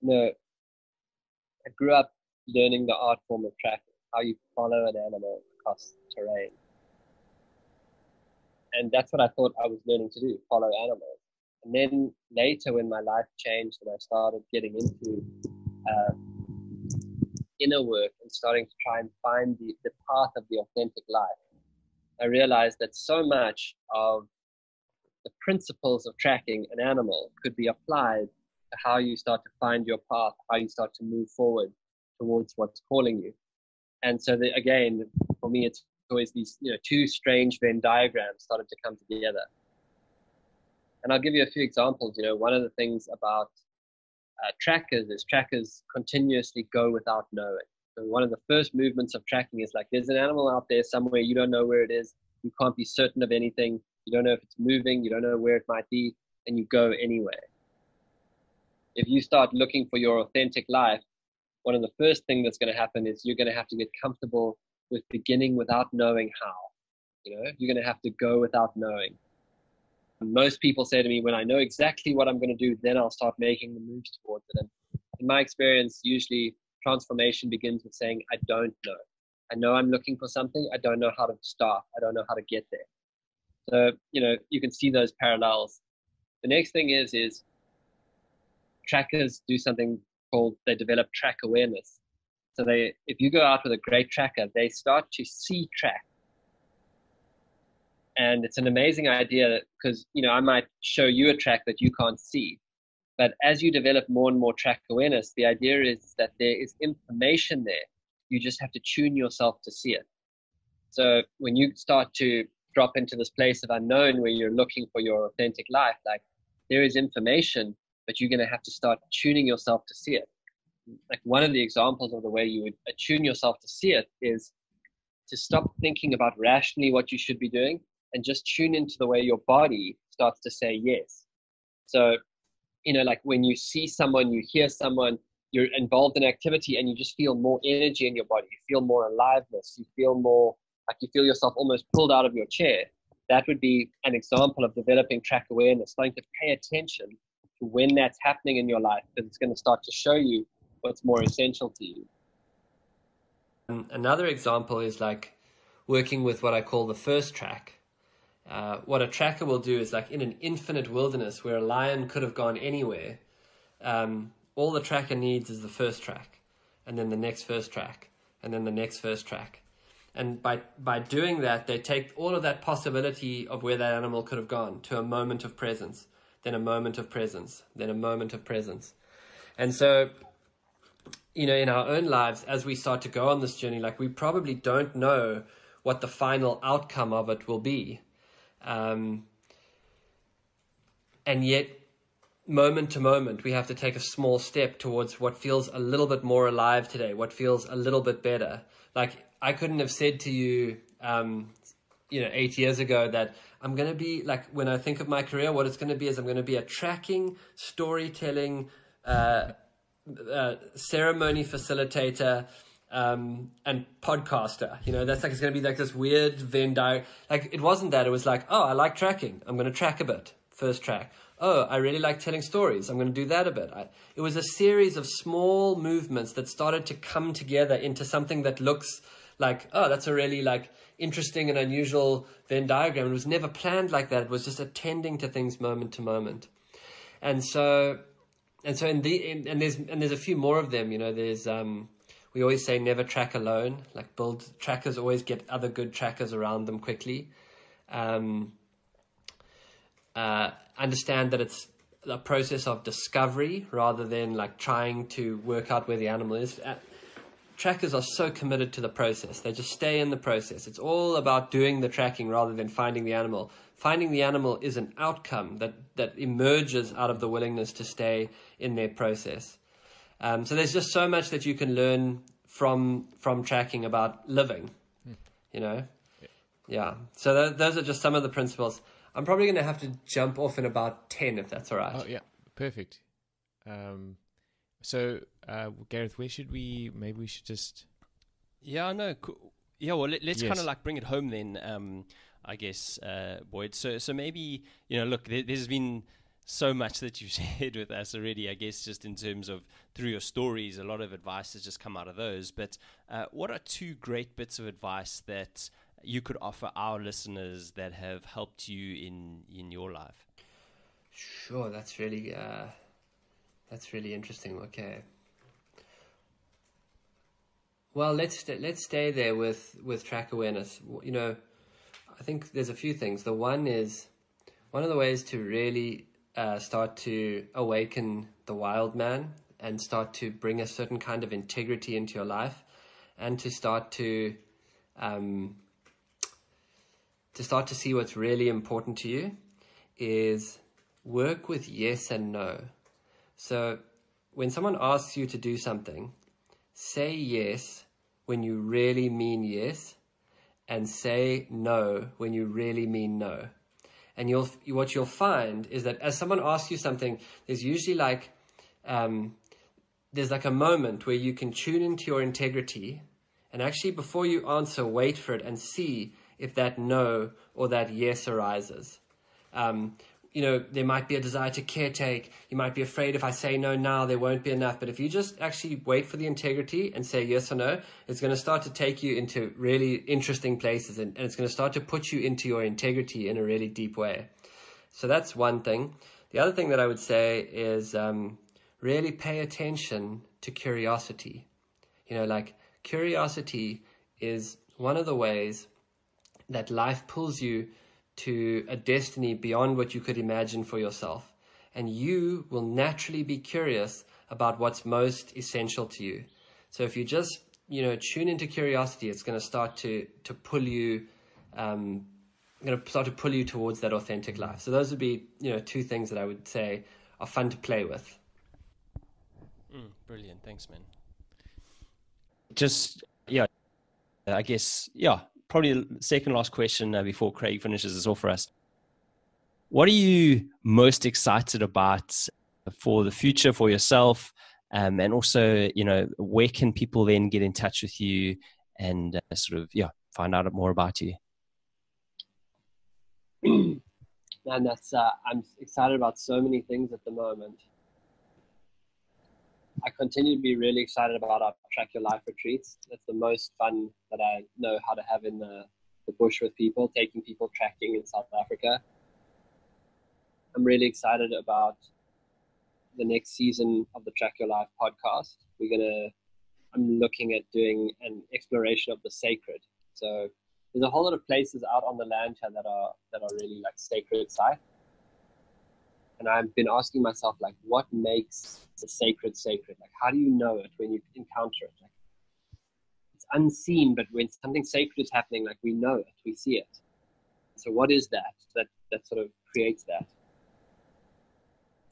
B: you know I grew up learning the art form of tracking, how you follow an animal across terrain. And that's what I thought I was learning to do, follow animals. And then later, when my life changed and I started getting into uh, inner work and starting to try and find the, the path of the authentic life, I realized that so much of the principles of tracking an animal could be applied to how you start to find your path, how you start to move forward towards what's calling you. And so the, again, for me, it's always these you know two strange Venn diagrams started to come together. And I'll give you a few examples. You know, one of the things about uh, trackers is trackers continuously go without knowing. So one of the first movements of tracking is like there's an animal out there somewhere you don't know where it is. You can't be certain of anything. You don't know if it's moving. You don't know where it might be, and you go anyway if you start looking for your authentic life, one of the first things that's going to happen is you're going to have to get comfortable with beginning without knowing how. You know, you're going to have to go without knowing. Most people say to me, when I know exactly what I'm going to do, then I'll start making the moves towards it. And in my experience, usually transformation begins with saying, I don't know. I know I'm looking for something. I don't know how to start. I don't know how to get there. So, you know, you can see those parallels. The next thing is, is trackers do something called they develop track awareness. So they, if you go out with a great tracker, they start to see track
F: and it's an amazing idea because you know I might show you a track that you can't see, but as you develop more and more track awareness, the idea is that there is information there. You just have to tune yourself to see it. So when you start to drop into this place of unknown where you're looking for your authentic life, like there is information, but you're going to have to start tuning yourself to see it. Like one of the examples of the way you would attune yourself to see it is to stop thinking about rationally what you should be doing and just tune into the way your body starts to say yes. So, you know, like when you see someone, you hear someone, you're involved in activity and you just feel more energy in your body, you feel more aliveness, you feel more like you feel yourself almost pulled out of your chair. That would be an example of developing track awareness, starting to pay attention to when that's happening in your life because it's going to start to show you what's more essential to you.
B: Um, another example is like working with what I call the first track. Uh, what a tracker will do is like in an infinite wilderness where a lion could have gone anywhere, um, all the tracker needs is the first track, and then the next first track, and then the next first track. And by, by doing that, they take all of that possibility of where that animal could have gone to a moment of presence, then a moment of presence, then a moment of presence. And so you know, in our own lives, as we start to go on this journey, like we probably don't know what the final outcome of it will be. Um, and yet, moment to moment, we have to take a small step towards what feels a little bit more alive today, what feels a little bit better. Like, I couldn't have said to you, um, you know, eight years ago that I'm going to be, like, when I think of my career, what it's going to be is I'm going to be a tracking, storytelling, uh, uh, ceremony facilitator um, and podcaster. You know, that's like it's going to be like this weird Venn diagram. Like it wasn't that. It was like, oh, I like tracking. I'm going to track a bit. First track. Oh, I really like telling stories. I'm going to do that a bit. I, it was a series of small movements that started to come together into something that looks like, oh, that's a really like interesting and unusual Venn diagram. It was never planned like that. It was just attending to things moment to moment. And so and so in the in, and there's and there's a few more of them. You know, there's um, we always say never track alone. Like build trackers always get other good trackers around them quickly. Um, uh, understand that it's a process of discovery rather than like trying to work out where the animal is. Uh, trackers are so committed to the process; they just stay in the process. It's all about doing the tracking rather than finding the animal finding the animal is an outcome that, that emerges out of the willingness to stay in their process. Um, so there's just so much that you can learn from from tracking about living, you know. Yeah. So th- those are just some of the principles. I'm probably going to have to jump off in about ten, if that's all right.
A: Oh yeah, perfect. Um, so uh, Gareth, where should we? Maybe we should just.
C: Yeah. No. Cool. Yeah. Well, let, us yes. kind of like bring it home then. Um, I guess, uh, Boyd. So, so maybe you know, look, there, has been so much that you've shared with us already. I guess just in terms of through your stories, a lot of advice has just come out of those. But uh, what are two great bits of advice that you could offer our listeners that have helped you in in your life?
B: Sure, that's really uh, that's really interesting. Okay. Well, let's st- let's stay there with with track awareness. You know, I think there's a few things. The one is one of the ways to really uh, start to awaken the wild man and start to bring a certain kind of integrity into your life and to start to um, to start to see what's really important to you is work with yes and no. So when someone asks you to do something, say yes when you really mean yes and say no when you really mean no. And you'll, what you'll find is that as someone asks you something, there's usually like, um, there's like a moment where you can tune into your integrity and actually before you answer, wait for it and see if that no or that yes arises. Um, you know, there might be a desire to caretake. You might be afraid if I say no now, there won't be enough. But if you just actually wait for the integrity and say yes or no, it's going to start to take you into really interesting places and, and it's going to start to put you into your integrity in a really deep way. So that's one thing. The other thing that I would say is um, really pay attention to curiosity. You know, like curiosity is one of the ways that life pulls you
D: to a destiny beyond what you could imagine for yourself. And you will naturally be curious about what's most essential to you. So if you just, you know, tune into curiosity, it's going to start to, to pull you, um, going to start to pull you towards that authentic life. So those would be, you know, two things that I would say are fun to play with.
C: Mm, brilliant. Thanks, man. Just, yeah, I guess, yeah, probably the second last question uh, before Craig finishes this off for us. What are you most excited about for the future for yourself? Um, and also, you know, where can people then get in touch with you and uh, sort of, yeah, find out more about you?
B: and that's uh, I'm excited about so many things at the moment. I continue to be really excited about our Track Your Life retreats. That's the most fun that I know how to have in the, the bush with people, taking people tracking in South Africa. I'm really excited about the next season of the Track Your Life podcast. We're gonna I'm looking at doing an exploration of the sacred. So there's a whole lot of places out on the land here that are that are really like sacred sites and I've been asking myself, like, what makes the sacred sacred? Like, how do you know it when you encounter it? Like, it's unseen, but when something sacred is happening, like, we know it, we see it. So, what is that that that sort of creates that?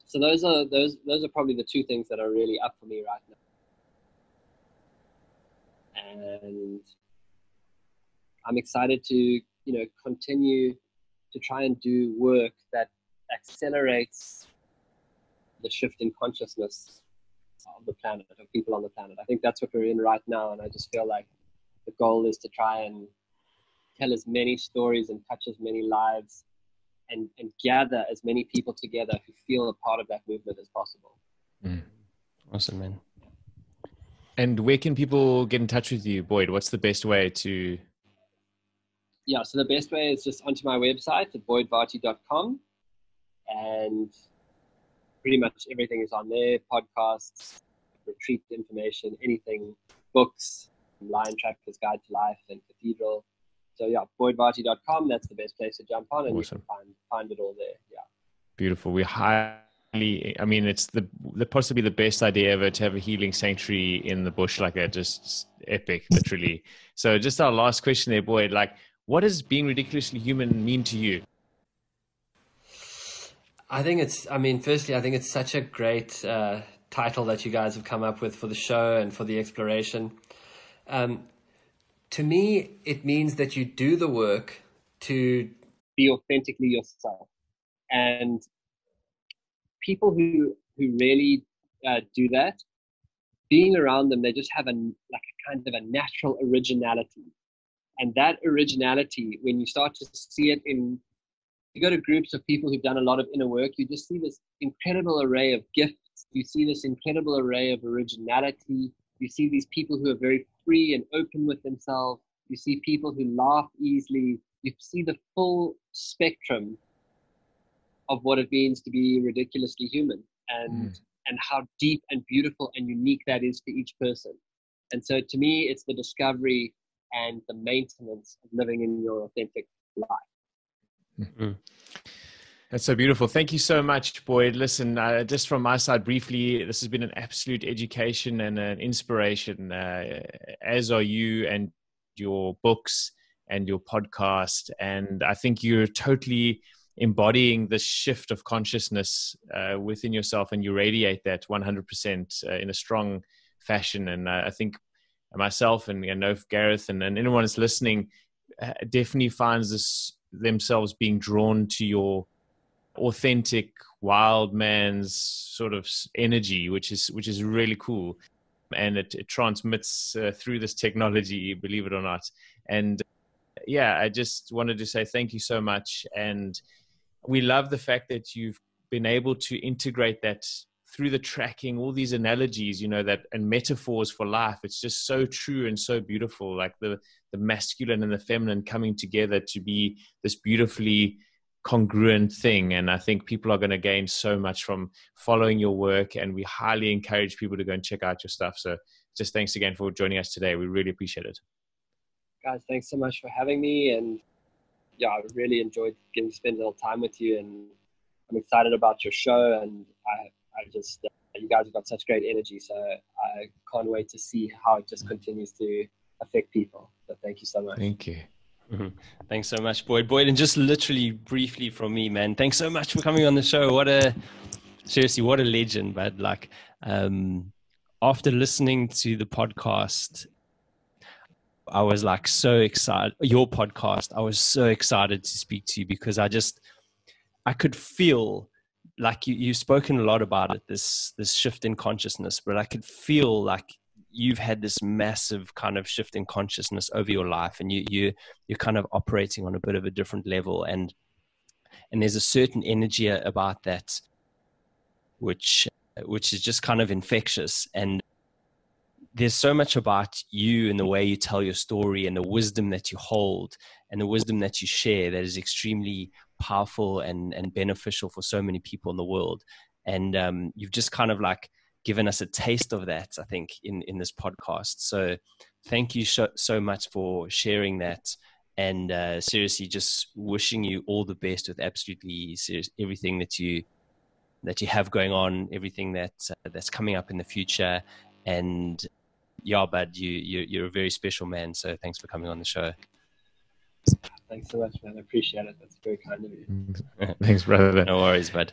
B: So those are those those are probably the two things that are really up for me right now. And I'm excited to you know continue to try and do work that accelerates the shift in consciousness of the planet, of people on the planet. I think that's what we're in right now. And I just feel like the goal is to try and tell as many stories and touch as many lives and, and gather as many people together who feel a part of that movement as possible.
C: Mm. Awesome, man.
A: And where can people get in touch with you, Boyd? What's the best way to?
B: Yeah, so the best way is just onto my website at boydvarty.com and pretty much everything is on there podcasts retreat information anything books lion tracker's guide to life and cathedral so yeah boydvarty.com that's the best place to jump on and awesome. you can find find it all there yeah
A: beautiful we highly I mean, it's the, the possibly the best idea ever to have a healing sanctuary in the bush like that. Just epic, literally. So, just our last question there, Boyd. Like, what does being ridiculously human mean to you?
D: I think it's, I mean, firstly, I think it's such a great uh, title that you guys have come up with for the show and for the exploration. Um, to me, it means that you do the work to
B: be authentically yourself. And people who, who really uh, do that, being around them, they just have a, like a kind of a natural originality. And that originality, when you start to see it in you go to groups of people who've done a lot of inner work, you just see this incredible array of gifts. You see this incredible array of originality. You see these people who are very free and open with themselves. You see people who laugh easily. You see the full spectrum of what it means to be ridiculously human and mm. and how deep and beautiful and unique that is for each person. And so to me, it's the discovery and the maintenance of living in your authentic life.
A: Mm-hmm. That's so beautiful. Thank you so much, Boyd. Listen, uh, just from my side, briefly, this has been an absolute education and an inspiration, uh, as are you and your books and your podcast. And I think you're totally embodying this shift of consciousness uh, within yourself, and you radiate that 100% uh, in a strong fashion. And I think myself and know Gareth and, and anyone that's listening uh, definitely finds this themselves being drawn to your authentic wild man's sort of energy which is which is really cool. And it, it transmits uh, through this technology believe it or not. And yeah i just wanted to say thank you so much. And we love the fact that you've been able to integrate that through the tracking all these analogies you know that and metaphors for life. It's just so true and so beautiful. Like the the masculine and the feminine coming together to be this beautifully congruent thing. And i think people are going to gain so much from following your work and we highly encourage people to go and check out your stuff. So just thanks again for joining us today. We really appreciate it.
B: Guys thanks so much for having me. And yeah, I really enjoyed getting to spend a little time with you, and I'm excited about your show. And I, I just, uh, you guys have got such great energy, so I can't wait to see how it just continues to affect people. So thank you so much.
A: Thank you.
C: Mm-hmm. Thanks so much, Boyd. Boyd, and just literally briefly from me, man. Thanks so much for coming on the show. What a seriously, what a legend, but like um, after listening to the podcast, I was like so excited. Your podcast, I was so excited to speak to you because I just I could feel like you, you've spoken a lot about it, this this shift in consciousness, but I could feel like you've had this massive kind of shift in consciousness over your life and you you you're kind of operating on a bit of a different level and and there's a certain energy about that which which is just kind of infectious and there's so much about you and the way you tell your story and the wisdom that you hold and the wisdom that you share that is extremely powerful and and beneficial for so many people in the world. And um, you've just kind of like given us a taste of that i think in in this podcast. So thank you so, so much for sharing that. And uh, seriously just wishing you all the best with absolutely serious everything that you that you have going on everything that uh, that's coming up in the future. And yeah bud you, you you're a very special man. So thanks for coming on the show.
B: Thanks so much man. I appreciate it. That's very kind of you.
A: Thanks brother.
C: No worries bud